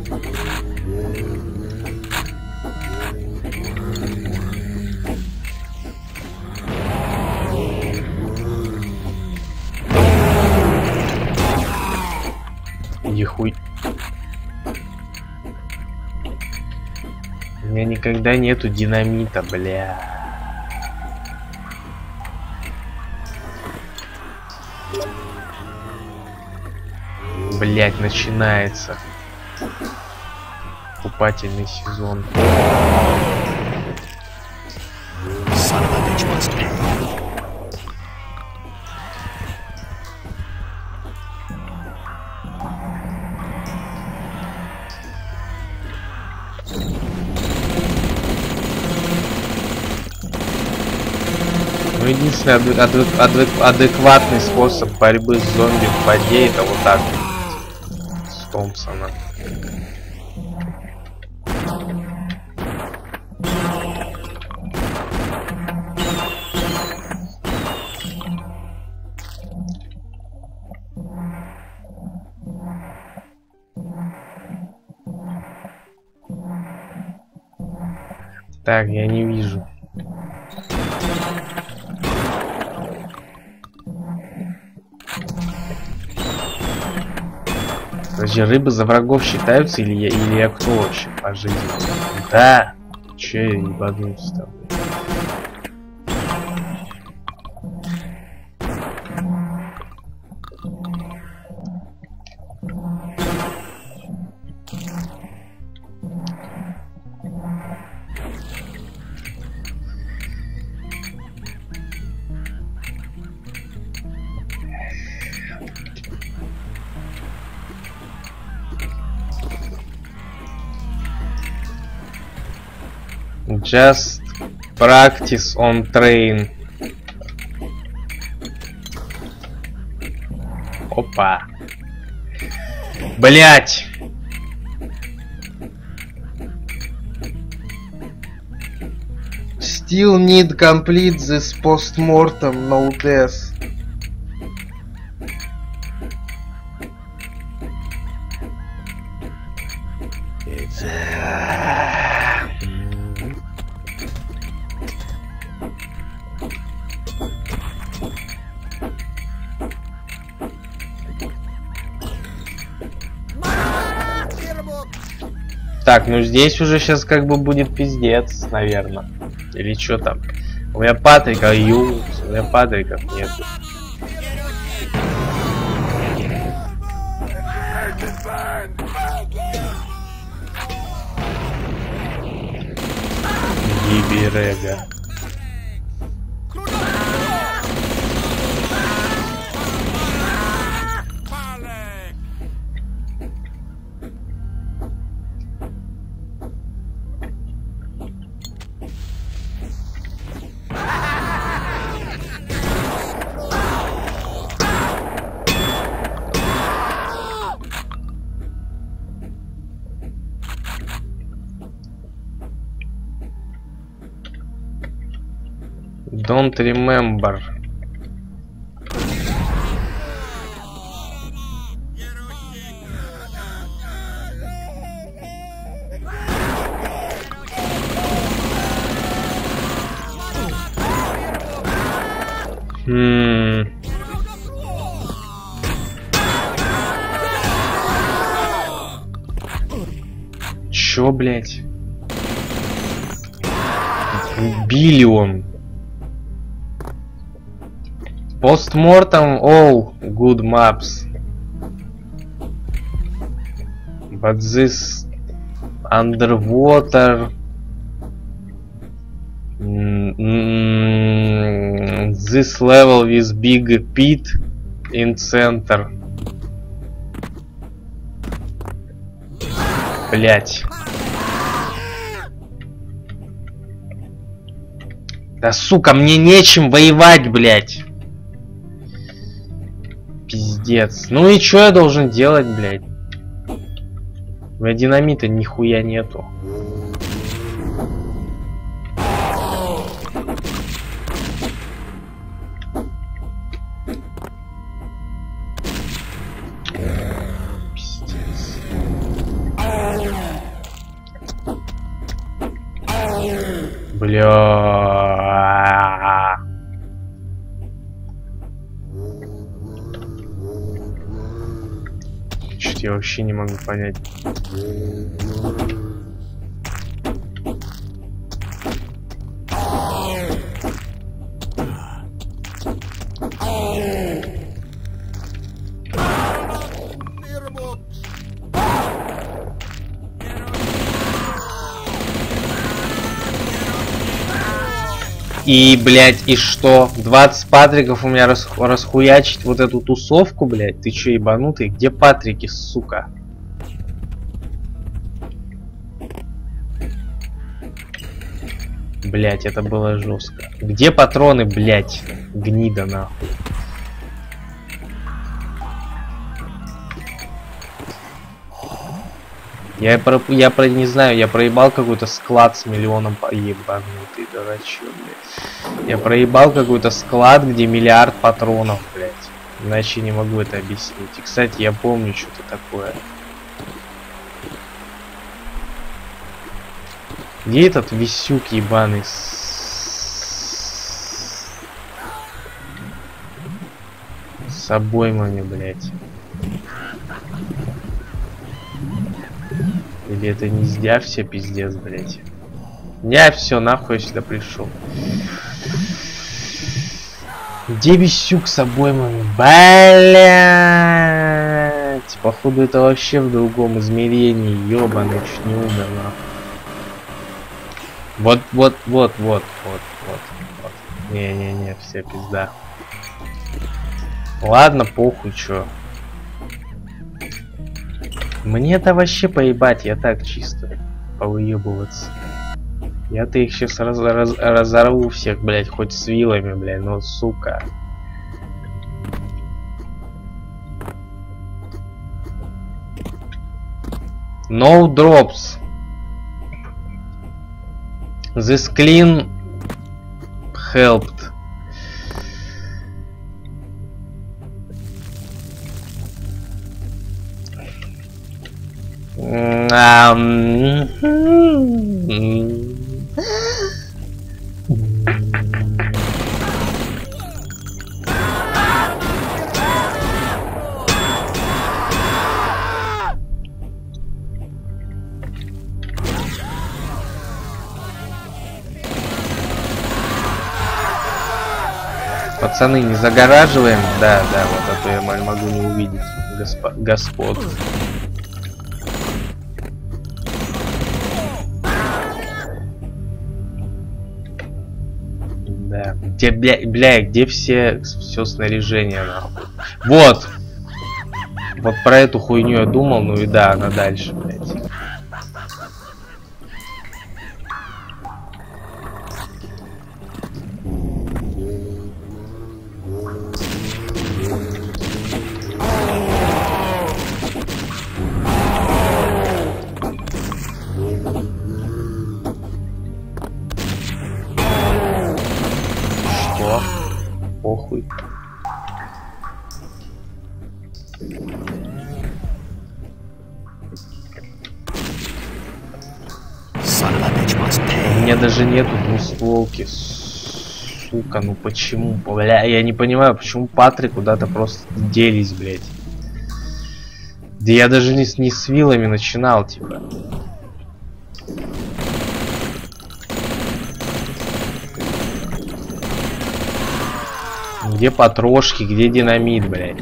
Нихуй. У меня никогда нету динамита, бля. Блять, начинается. Купательный сезон. Ну, единственный адек- адек- адекватный способ борьбы с зомби в воде это вот так. вот, Томпсона. Так, я не вижу. Подожди, рыбы за врагов считаются или я, или я кто вообще по жизни? Да. Че я ебанулся там? Just practice on train. Опа. Блять. Still need complete this postmortem, no death. Так, ну здесь уже сейчас как бы будет пиздец, наверное. Или что там? У меня Патрика, ю, у меня Патриков нет. Гиберега. Remember. Hmm. Чё, блять? Биллион. Postmortem all good maps. But this underwater mm, mm, this level with big pit in center. Блять. Да сука, мне нечем воевать, блять. Пиздец. Ну и что я должен делать, блядь? У меня динамита нихуя нету. Вообще не могу понять. И, блядь, и что? 20 патриков у меня рас- расхуячить вот эту тусовку, блядь? Ты чё, ебанутый? Где патрики, сука? Блять, это было жестко. Где патроны, блять? Гнида нахуй. Я про, я про, не знаю, я проебал какой-то склад с миллионом по- ебанутый, дурачок, блядь. Я проебал какой-то склад, где миллиард патронов, блядь. Иначе не могу это объяснить. И, кстати, я помню что-то такое. Где этот висюк ебаный? с- С обоймами, блядь. Или это не сдя все пиздец, блядь. Я все, нахуй я сюда пришел. Где висюк с обоймами? Блять! Походу это вообще в другом измерении, ёбаный, умер, нахуй. Вот, вот, вот, вот, вот, вот, вот. Не-не-не, вся пизда. Ладно, похуй, чё. Мне это вообще поебать, я так чисто повыебываться. Я-то их сейчас раз, раз- разорву всех, блядь, хоть с вилами, блядь, ну сука. No drops. This clean helped. Пацаны, не загораживаем? Да, да, вот а то я могу не увидеть госпо- господ. Где, бля, бля, где все, все снаряжение, нахуй? Вот! Вот про эту хуйню я думал, ну и да, она дальше, блядь. Сука, ну почему? Бля, я не понимаю, почему Патрик куда-то просто делись, блядь. Да я даже не с, не с вилами начинал, типа. Где потрошки, где динамит, блядь?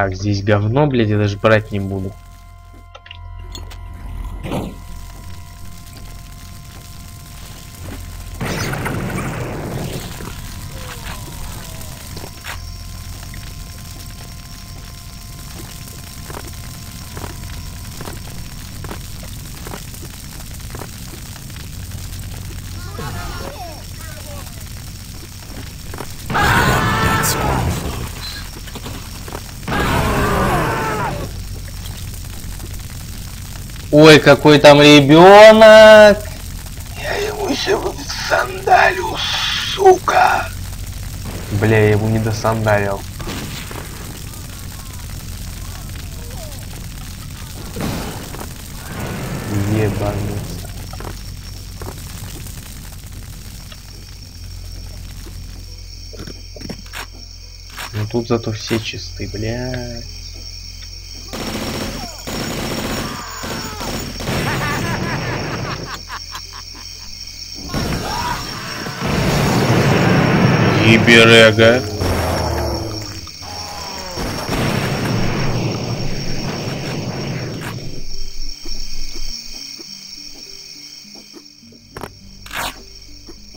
Так, здесь говно, блядь, я даже брать не буду. Какой там ребенок! Я ему сегодня сандалю, сука! Бля, я его не досандалил. Ебануться. Ну тут зато все чисты, блядь. Иберега.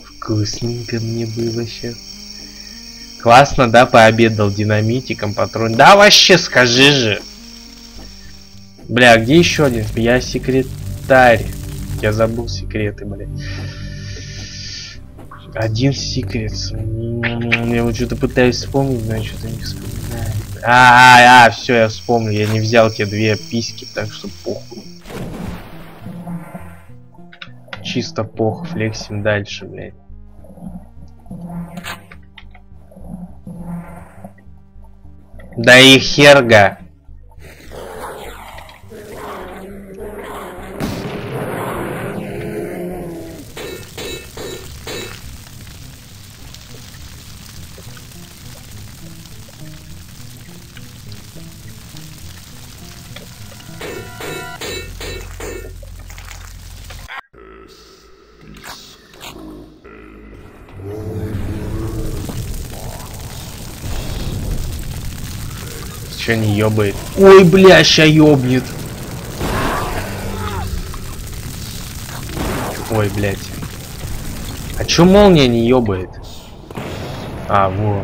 Вкусненько мне было сейчас. Классно, да, пообедал динамитиком, патрон. Да вообще, скажи же. Бля, где еще один? Я секретарь. Я забыл секреты, блядь. Один секрет. М, Я вот что-то пытаюсь вспомнить, но я что-то не вспоминаю. А, а, а, все, я вспомнил. Я не взял те две письки, так что похуй. Чисто пох, флексим дальше, блядь. Да и херга. Че не ёбает? Ой, бля, ща ёбнет. Ой, блядь. А чё молния не ёбает? А, во.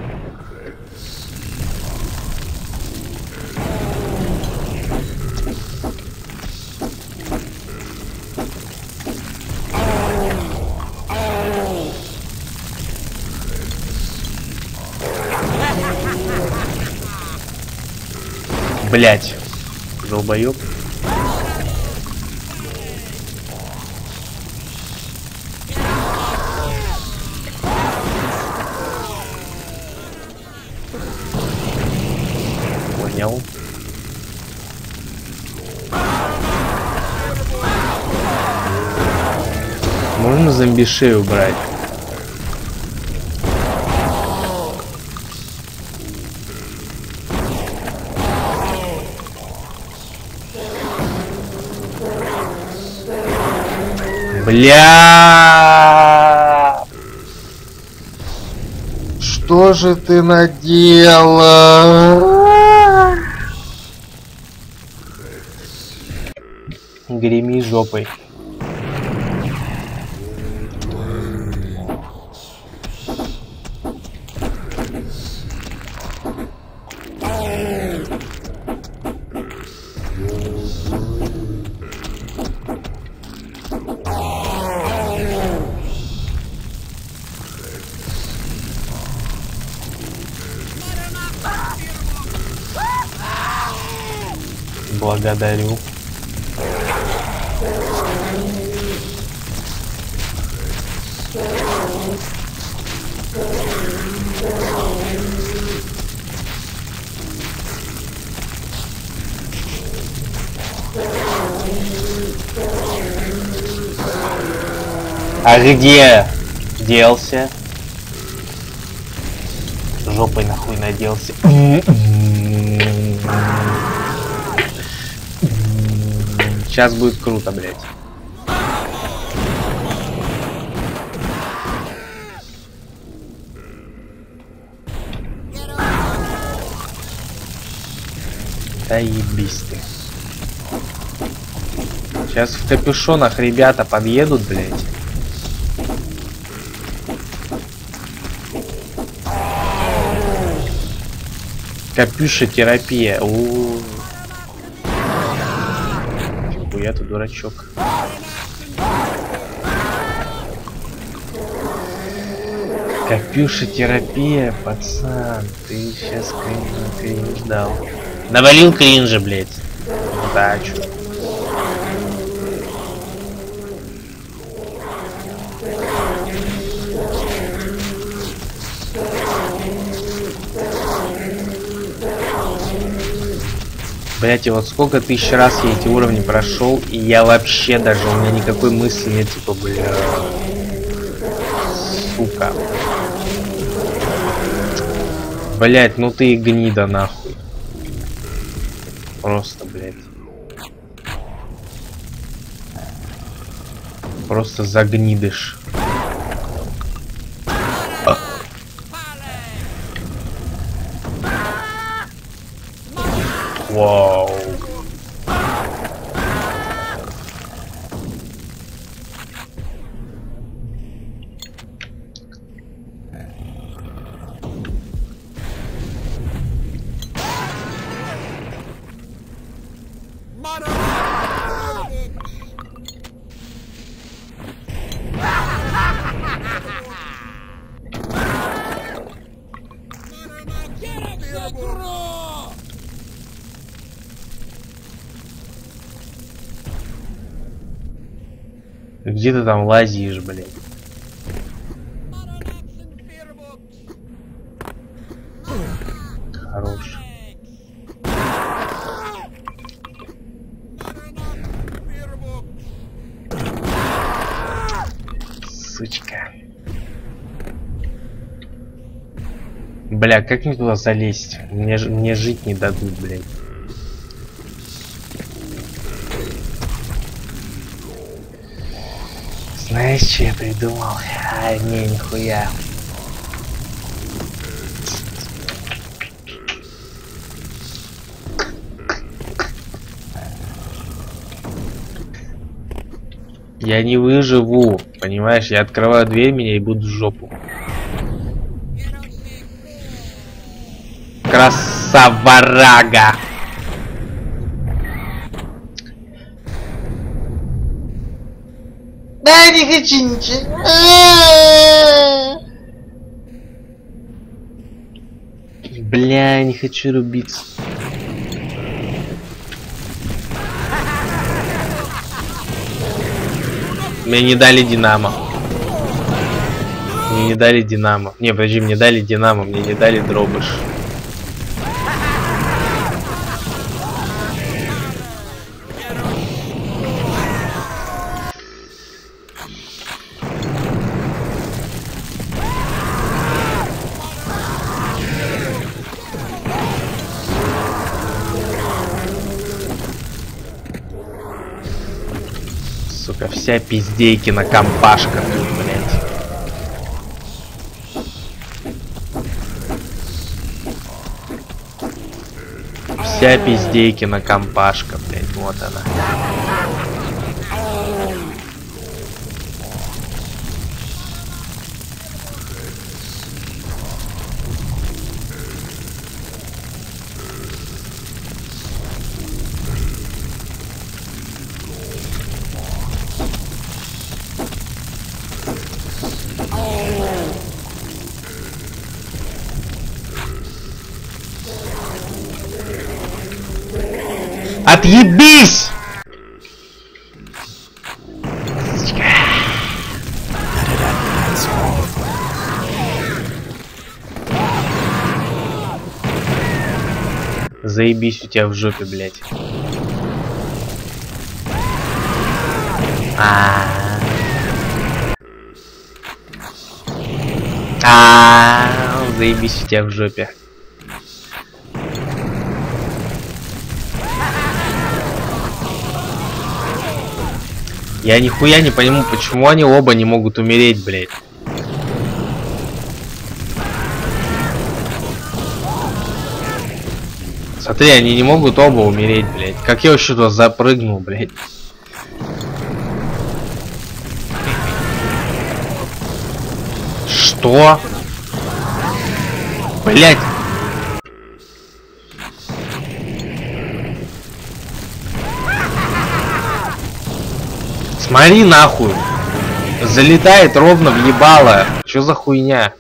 Блять. Долбоёб. Понял. Можно зомбишей убрать? Бля! Что же ты наделал? Греми жопой. Благодарю. А где делся? Жопой нахуй наделся. Сейчас будет круто, блядь. Да ебись ты. Сейчас в капюшонах ребята подъедут, блядь. Капюша терапия. У я ты дурачок. Капюша терапия, пацан. Ты сейчас кринж, кринж дал. Навалил кринжа, блядь. Удачу. Блять, и вот сколько тысяч раз я эти уровни прошел, и я вообще даже, у меня никакой мысли нет, типа, бля... Сука. Блять, ну ты и гнида нахуй. Просто, блять. Просто загнидыш. Где ты там лазишь, блядь? Хорош. Сучка. Бля, как мне туда залезть? Мне, мне жить не дадут, блядь. Что я придумал? А, не, нихуя. Я не выживу, понимаешь? Я открываю дверь, меня и будут в жопу. Красаварага! Да, не хочу ничего. Бля, не хочу рубиться. Мне не дали Динамо. Мне не дали Динамо. Не, подожди, мне дали Динамо, мне не дали Дробыш. Сука, вся пиздейкина компашка тут, блядь. Вся пиздейкина компашка, блядь, вот она. Отъебись! Заебись у тебя в жопе, блядь. А. А, заебись у тебя в жопе. Я нихуя не пойму, почему они оба не могут умереть, блядь. Смотри, они не могут оба умереть, блядь. Как я вообще туда запрыгнул, блядь. Что? Блядь. Смотри нахуй. Залетает ровно в ебало. Чё за хуйня?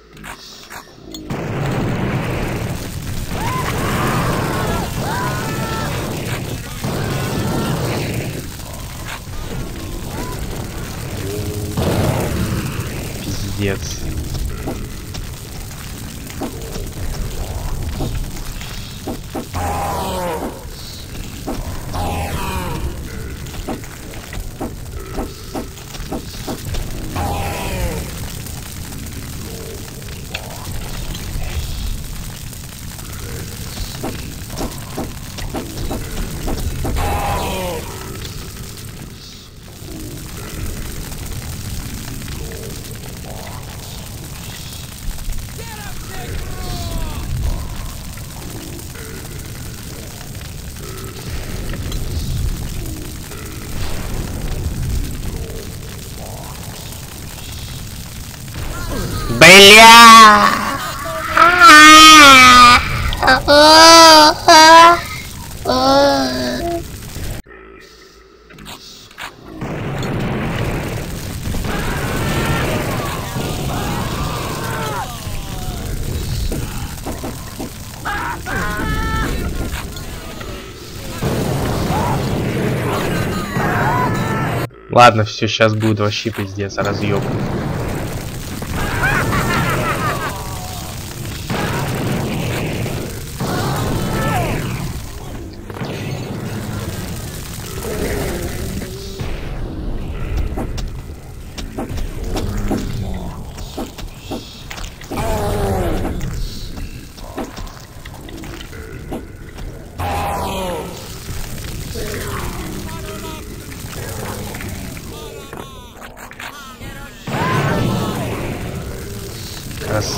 Ладно, все, сейчас будет вообще пиздец, разъеб.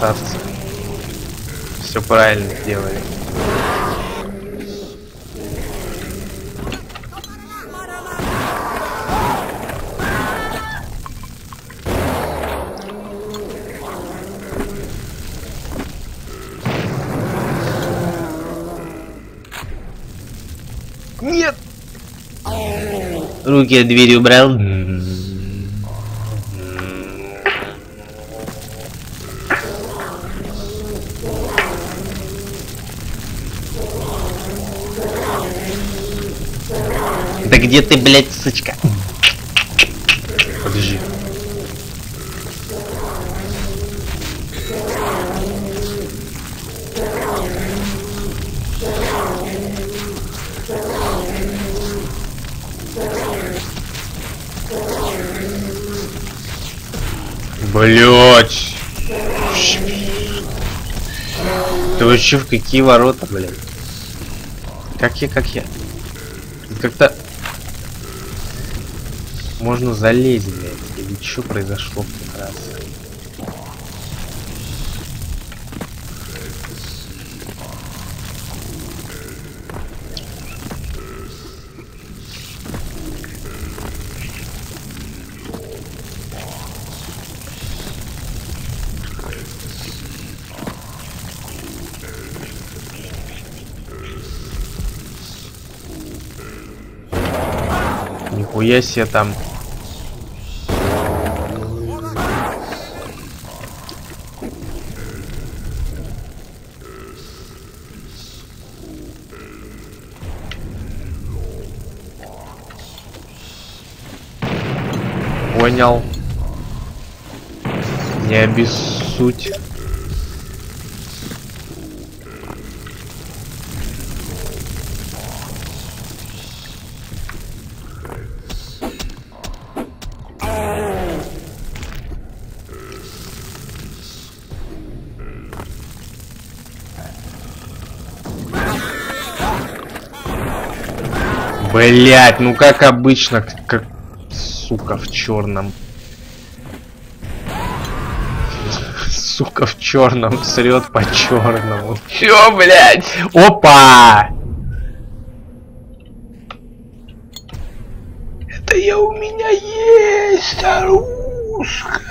красавцы. Все правильно сделали. Нет! Руки от двери убрал. Где ты, блядь, сучка? Подожди. Блять. Ты вообще в какие ворота, блядь? Как я, как я? Можно залезть, блядь. Или что произошло тот раз? Нихуя себе там. Понял. Не обессудь. Блять, ну как обычно, как, сука в черном. Сука в черном срет по черному. Чё, блять? Опа! Это я у меня есть, старушка.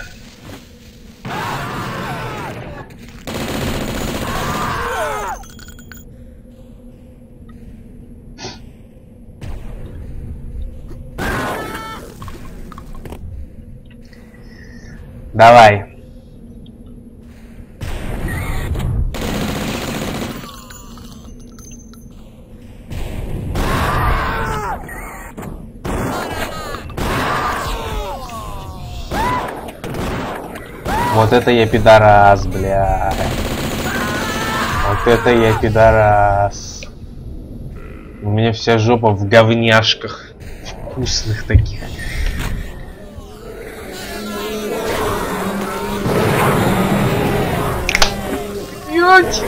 Давай. Вот это я пидорас, бля. Вот это я пидорас. У меня вся жопа в говняшках. Вкусных таких. Блять!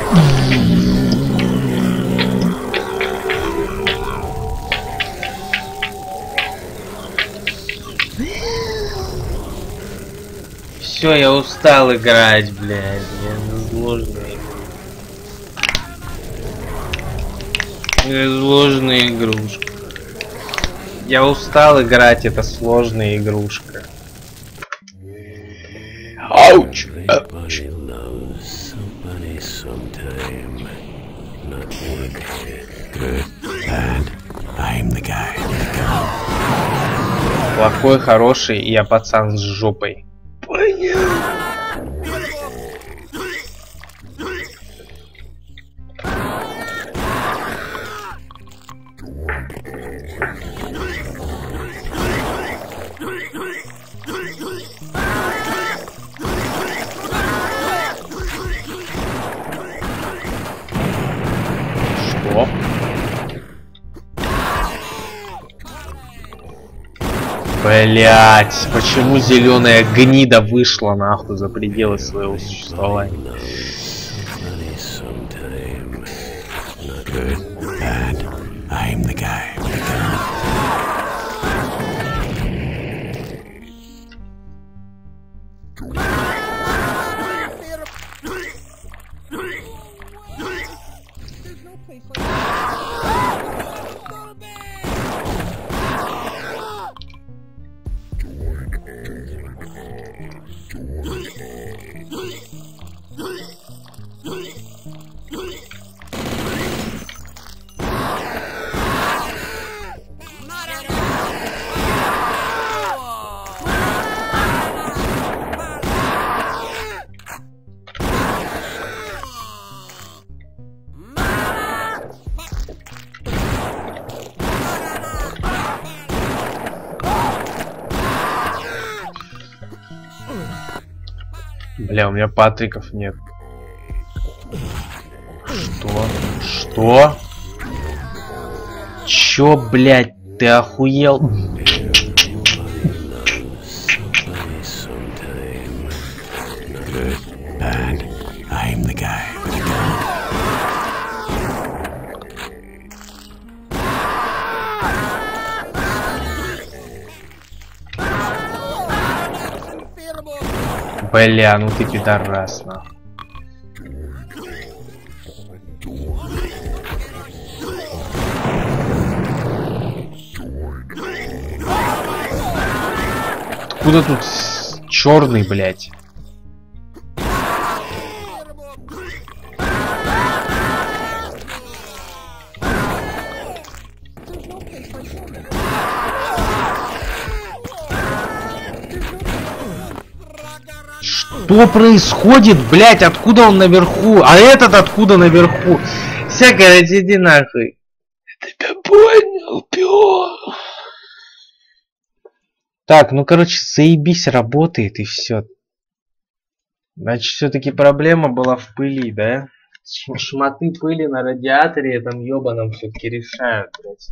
Все, я устал играть, блядь. Я сложная Сложная игрушка. Я устал играть, это сложная игрушка. Ауч! Плохой, хороший, я пацан с жопой. Блять, почему зеленая гнида вышла нахуй за пределы своего существования? Бля, у меня патриков нет. Что? Что? Чё, блядь, ты охуел? Бля, ну ты пидорас, нахуй. Откуда тут черный, блядь? Что происходит, блядь? Откуда он наверху? А этот откуда наверху? Вся, короче, иди нахуй. Тебя понял, пёс. Так, ну короче, заебись, работает и все. Значит, все-таки проблема была в пыли, да? Ш- Шмоты пыли на радиаторе этом ебаном все-таки решают, блядь.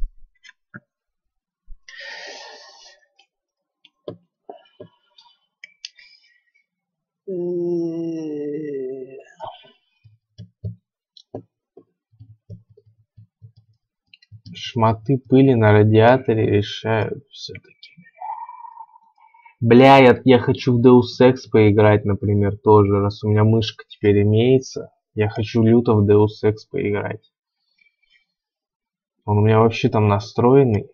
Шмоты пыли на радиаторе решают все-таки. Бля, я, я хочу в Deus Ex поиграть, например, тоже, раз у меня мышка теперь имеется. Я хочу люто в Deus Ex поиграть. Он у меня вообще там настроенный.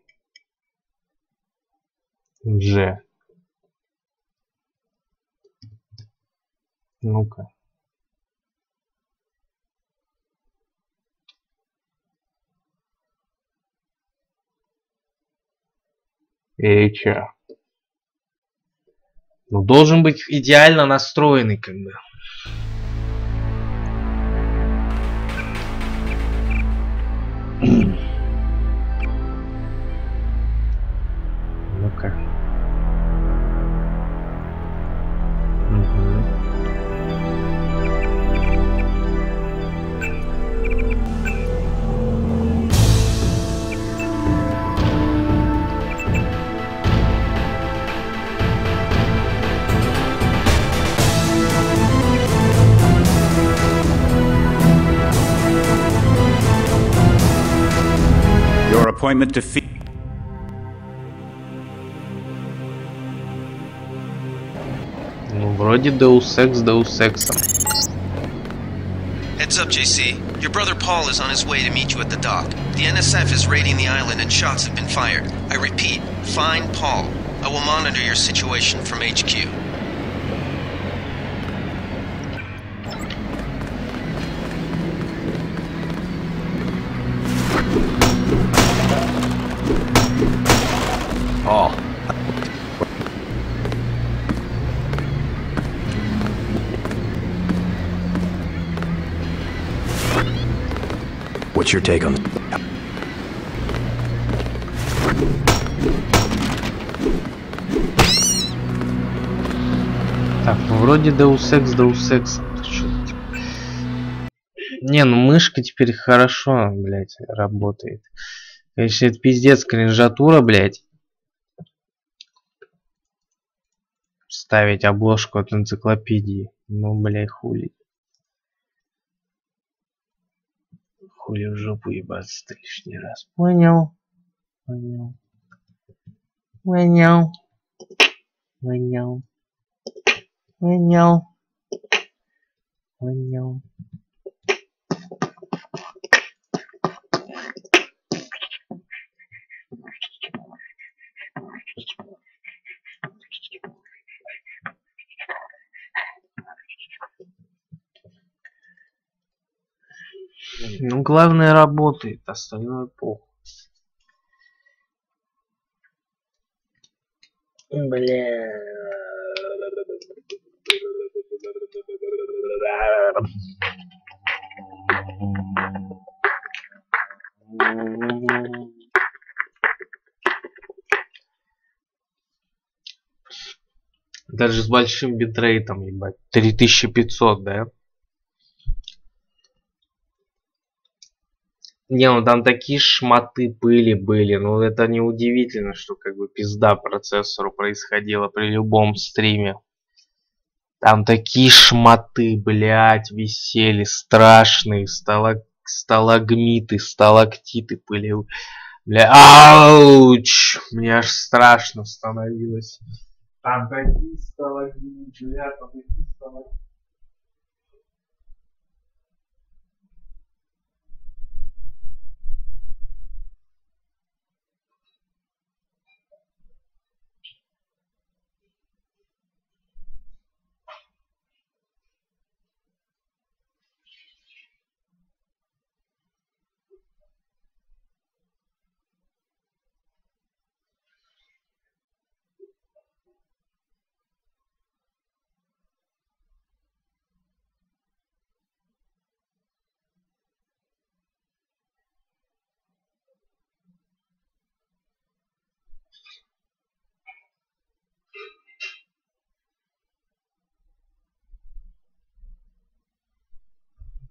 Дже. Ну-ка. Эй, чё? Ну, должен быть идеально настроенный, как бы. appointment to Phoenix. Ну, вроде Deus Ex, Deus Ex. Heads up, JC. Your brother Paul is on his way to meet you at the dock. The NSF is raiding the island and shots have been fired. I repeat, find Paul. I will monitor your situation from HQ. Your take on Так, ну вроде Deus Ex, Deus Ex. Типа. Не, ну мышка теперь хорошо, блядь, работает. Конечно, это пиздец кринжатура, блядь. Ставить обложку от энциклопедии. Ну, блядь, хули. Хули в жопу ебаться лишний раз. Понял. Понял. Понял. Понял. Понял. Понял. Ну, главное работает, остальное похуй. Бля. Даже с большим битрейтом, ебать. 3500, да? Не, ну там такие шматы пыли были. Ну это не удивительно, что как бы пизда процессору происходила при любом стриме. Там такие шматы, блядь, висели, страшные, сталак... сталагмиты, сталактиты пыли. Бля, ауч! Мне аж страшно становилось. Там такие сталагмиты, бля, там такие сталагмиты.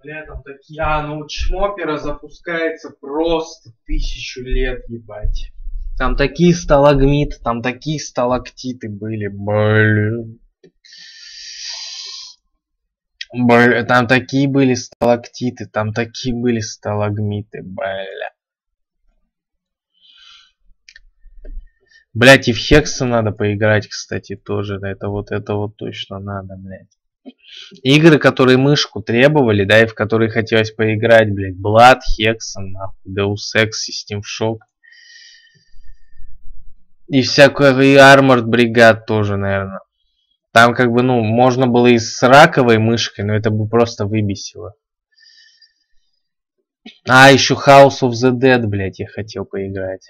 Бля, там такие... А, ну чмопера запускается просто тысячу лет, ебать. Там такие сталагмиты, там такие сталактиты были, блин. Бля, там такие были сталактиты, там такие были сталагмиты, бля. Блять, и в Хекса надо поиграть, кстати, тоже. Это вот это вот точно надо, блядь. Игры, которые мышку требовали, да, и в которые хотелось поиграть, блядь. Blood, Hexen, нахуй, Deus Ex, System Shock. И всякую и Armored Brigade тоже, наверное. Там как бы, ну, можно было и с раковой мышкой, но это бы просто выбесило. А, еще House of the Dead, блядь, я хотел поиграть.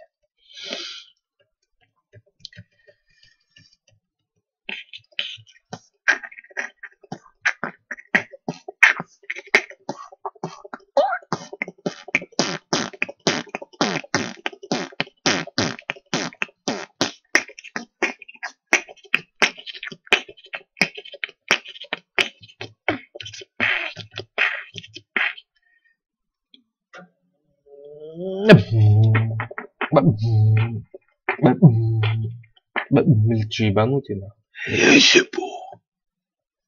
Че ебанутый нахуй? Я сипу.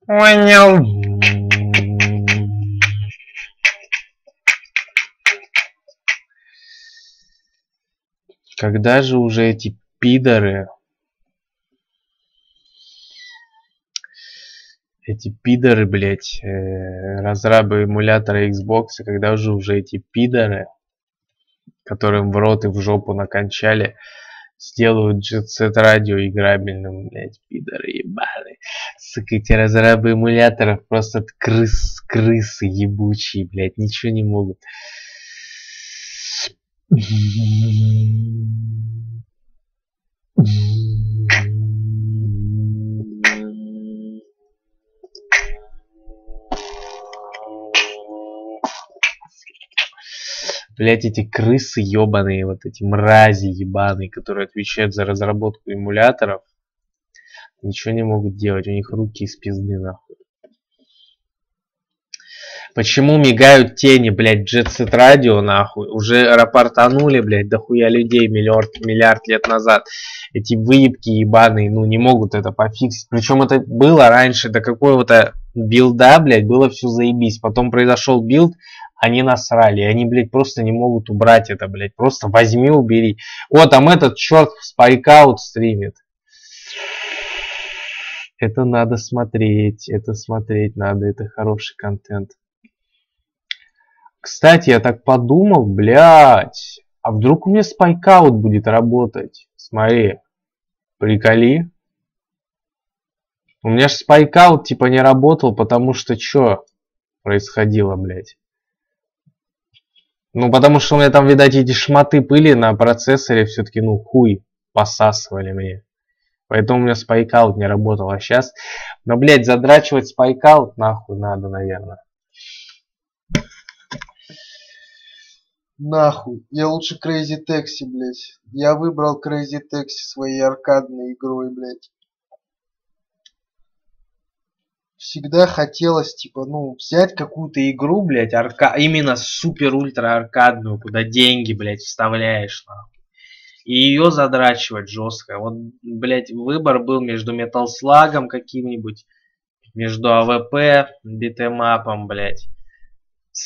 Понял. Когда же уже эти пидоры эти пидоры, блять, э, разрабы эмулятора Xbox, когда уже уже эти пидоры, которым в рот и в жопу накончали, сделают Jet Set Radio играбельным, блять, пидоры ебаные. Сука, эти разрабы эмуляторов просто крыс, крысы ебучие, блять, ничего не могут. Блять, эти крысы ебаные, вот эти мрази ебаные, которые отвечают за разработку эмуляторов, ничего не могут делать, у них руки из пизды нахуй. Почему мигают тени, блядь, Jet Set Radio, нахуй? Уже рапортанули, блядь, дохуя людей миллиард, миллиард лет назад. Эти выебки ебаные, ну, не могут это пофиксить. Причем это было раньше до какого-то билда, блядь, было все заебись. Потом произошел билд, они насрали. Они, блядь, просто не могут убрать это, блядь. Просто возьми, убери. О, там этот черт SpikeOut стримит. Это надо смотреть, это смотреть надо, это хороший контент. Кстати, я так подумал, блядь, а вдруг у меня SpikeOut будет работать? Смотри, приколи. У меня же SpikeOut типа не работал, потому что что происходило, блядь? Ну, потому что у меня там, видать, эти шматы пыли на процессоре все-таки, ну, хуй посасывали мне. Поэтому у меня спайкаут не работал. А сейчас, ну, блядь, задрачивать спайкаут нахуй надо, наверное. Нахуй. Я лучше Crazy Taxi, блядь. Я выбрал Crazy Taxi своей аркадной игрой, блядь. Всегда хотелось, типа, ну, взять какую-то игру, блядь, арка... именно супер-ультра аркадную, куда деньги, блядь, вставляешь, нахуй. И ее задрачивать жестко. Вот, блядь, выбор был между Metal Slug каким-нибудь, между АВП, битэмапом, блядь.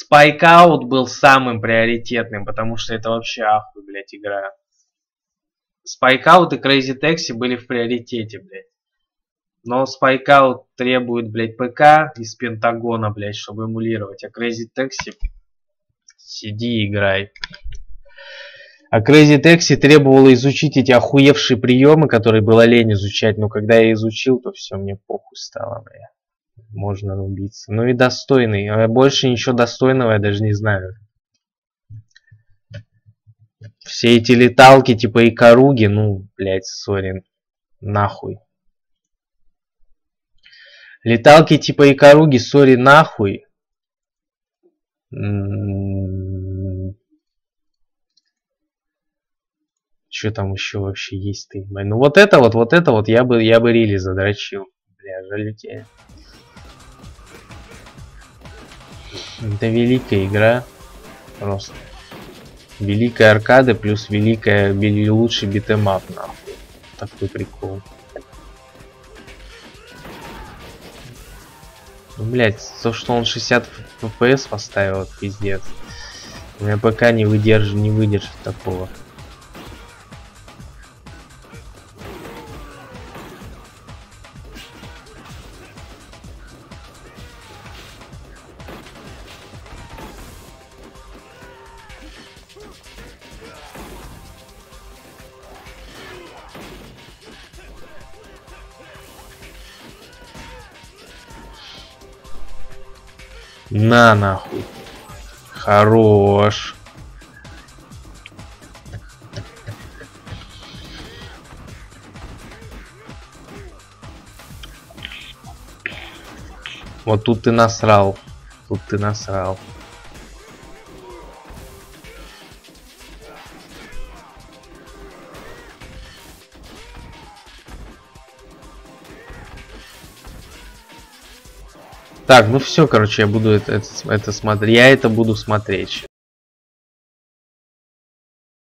Out был самым приоритетным, потому что это вообще ахуй, блядь, игра. Out и Crazy Taxi были в приоритете, блядь. Но Spike Out требует, блядь, ПК из Пентагона, блядь, чтобы эмулировать. А Crazy Taxi сиди играй. А Crazy Taxi требовало изучить эти охуевшие приемы, которые было лень изучать. Но когда я изучил, то все, мне похуй стало, блядь можно убиться. Ну и достойный. А больше ничего достойного я даже не знаю. Все эти леталки типа Икаруги, ну, блядь, сори, нахуй. Леталки типа Икаруги, сори, нахуй. М-м-м. Что там еще вообще есть ты? Ну вот это вот, вот это вот я бы, я бы рили задрочил. Бля, жаль тебя. Это великая игра. Просто. Великая аркада плюс великая, лучший beat 'em up, нахуй. Такой прикол. Блять, то, что он 60 FPS поставил, пиздец. У меня ПК не выдержит, не выдержит такого. На нахуй. Хорош. Вот тут ты насрал. Тут ты насрал. Так, ну все, короче, я буду это, это, это смотреть. Я это буду смотреть.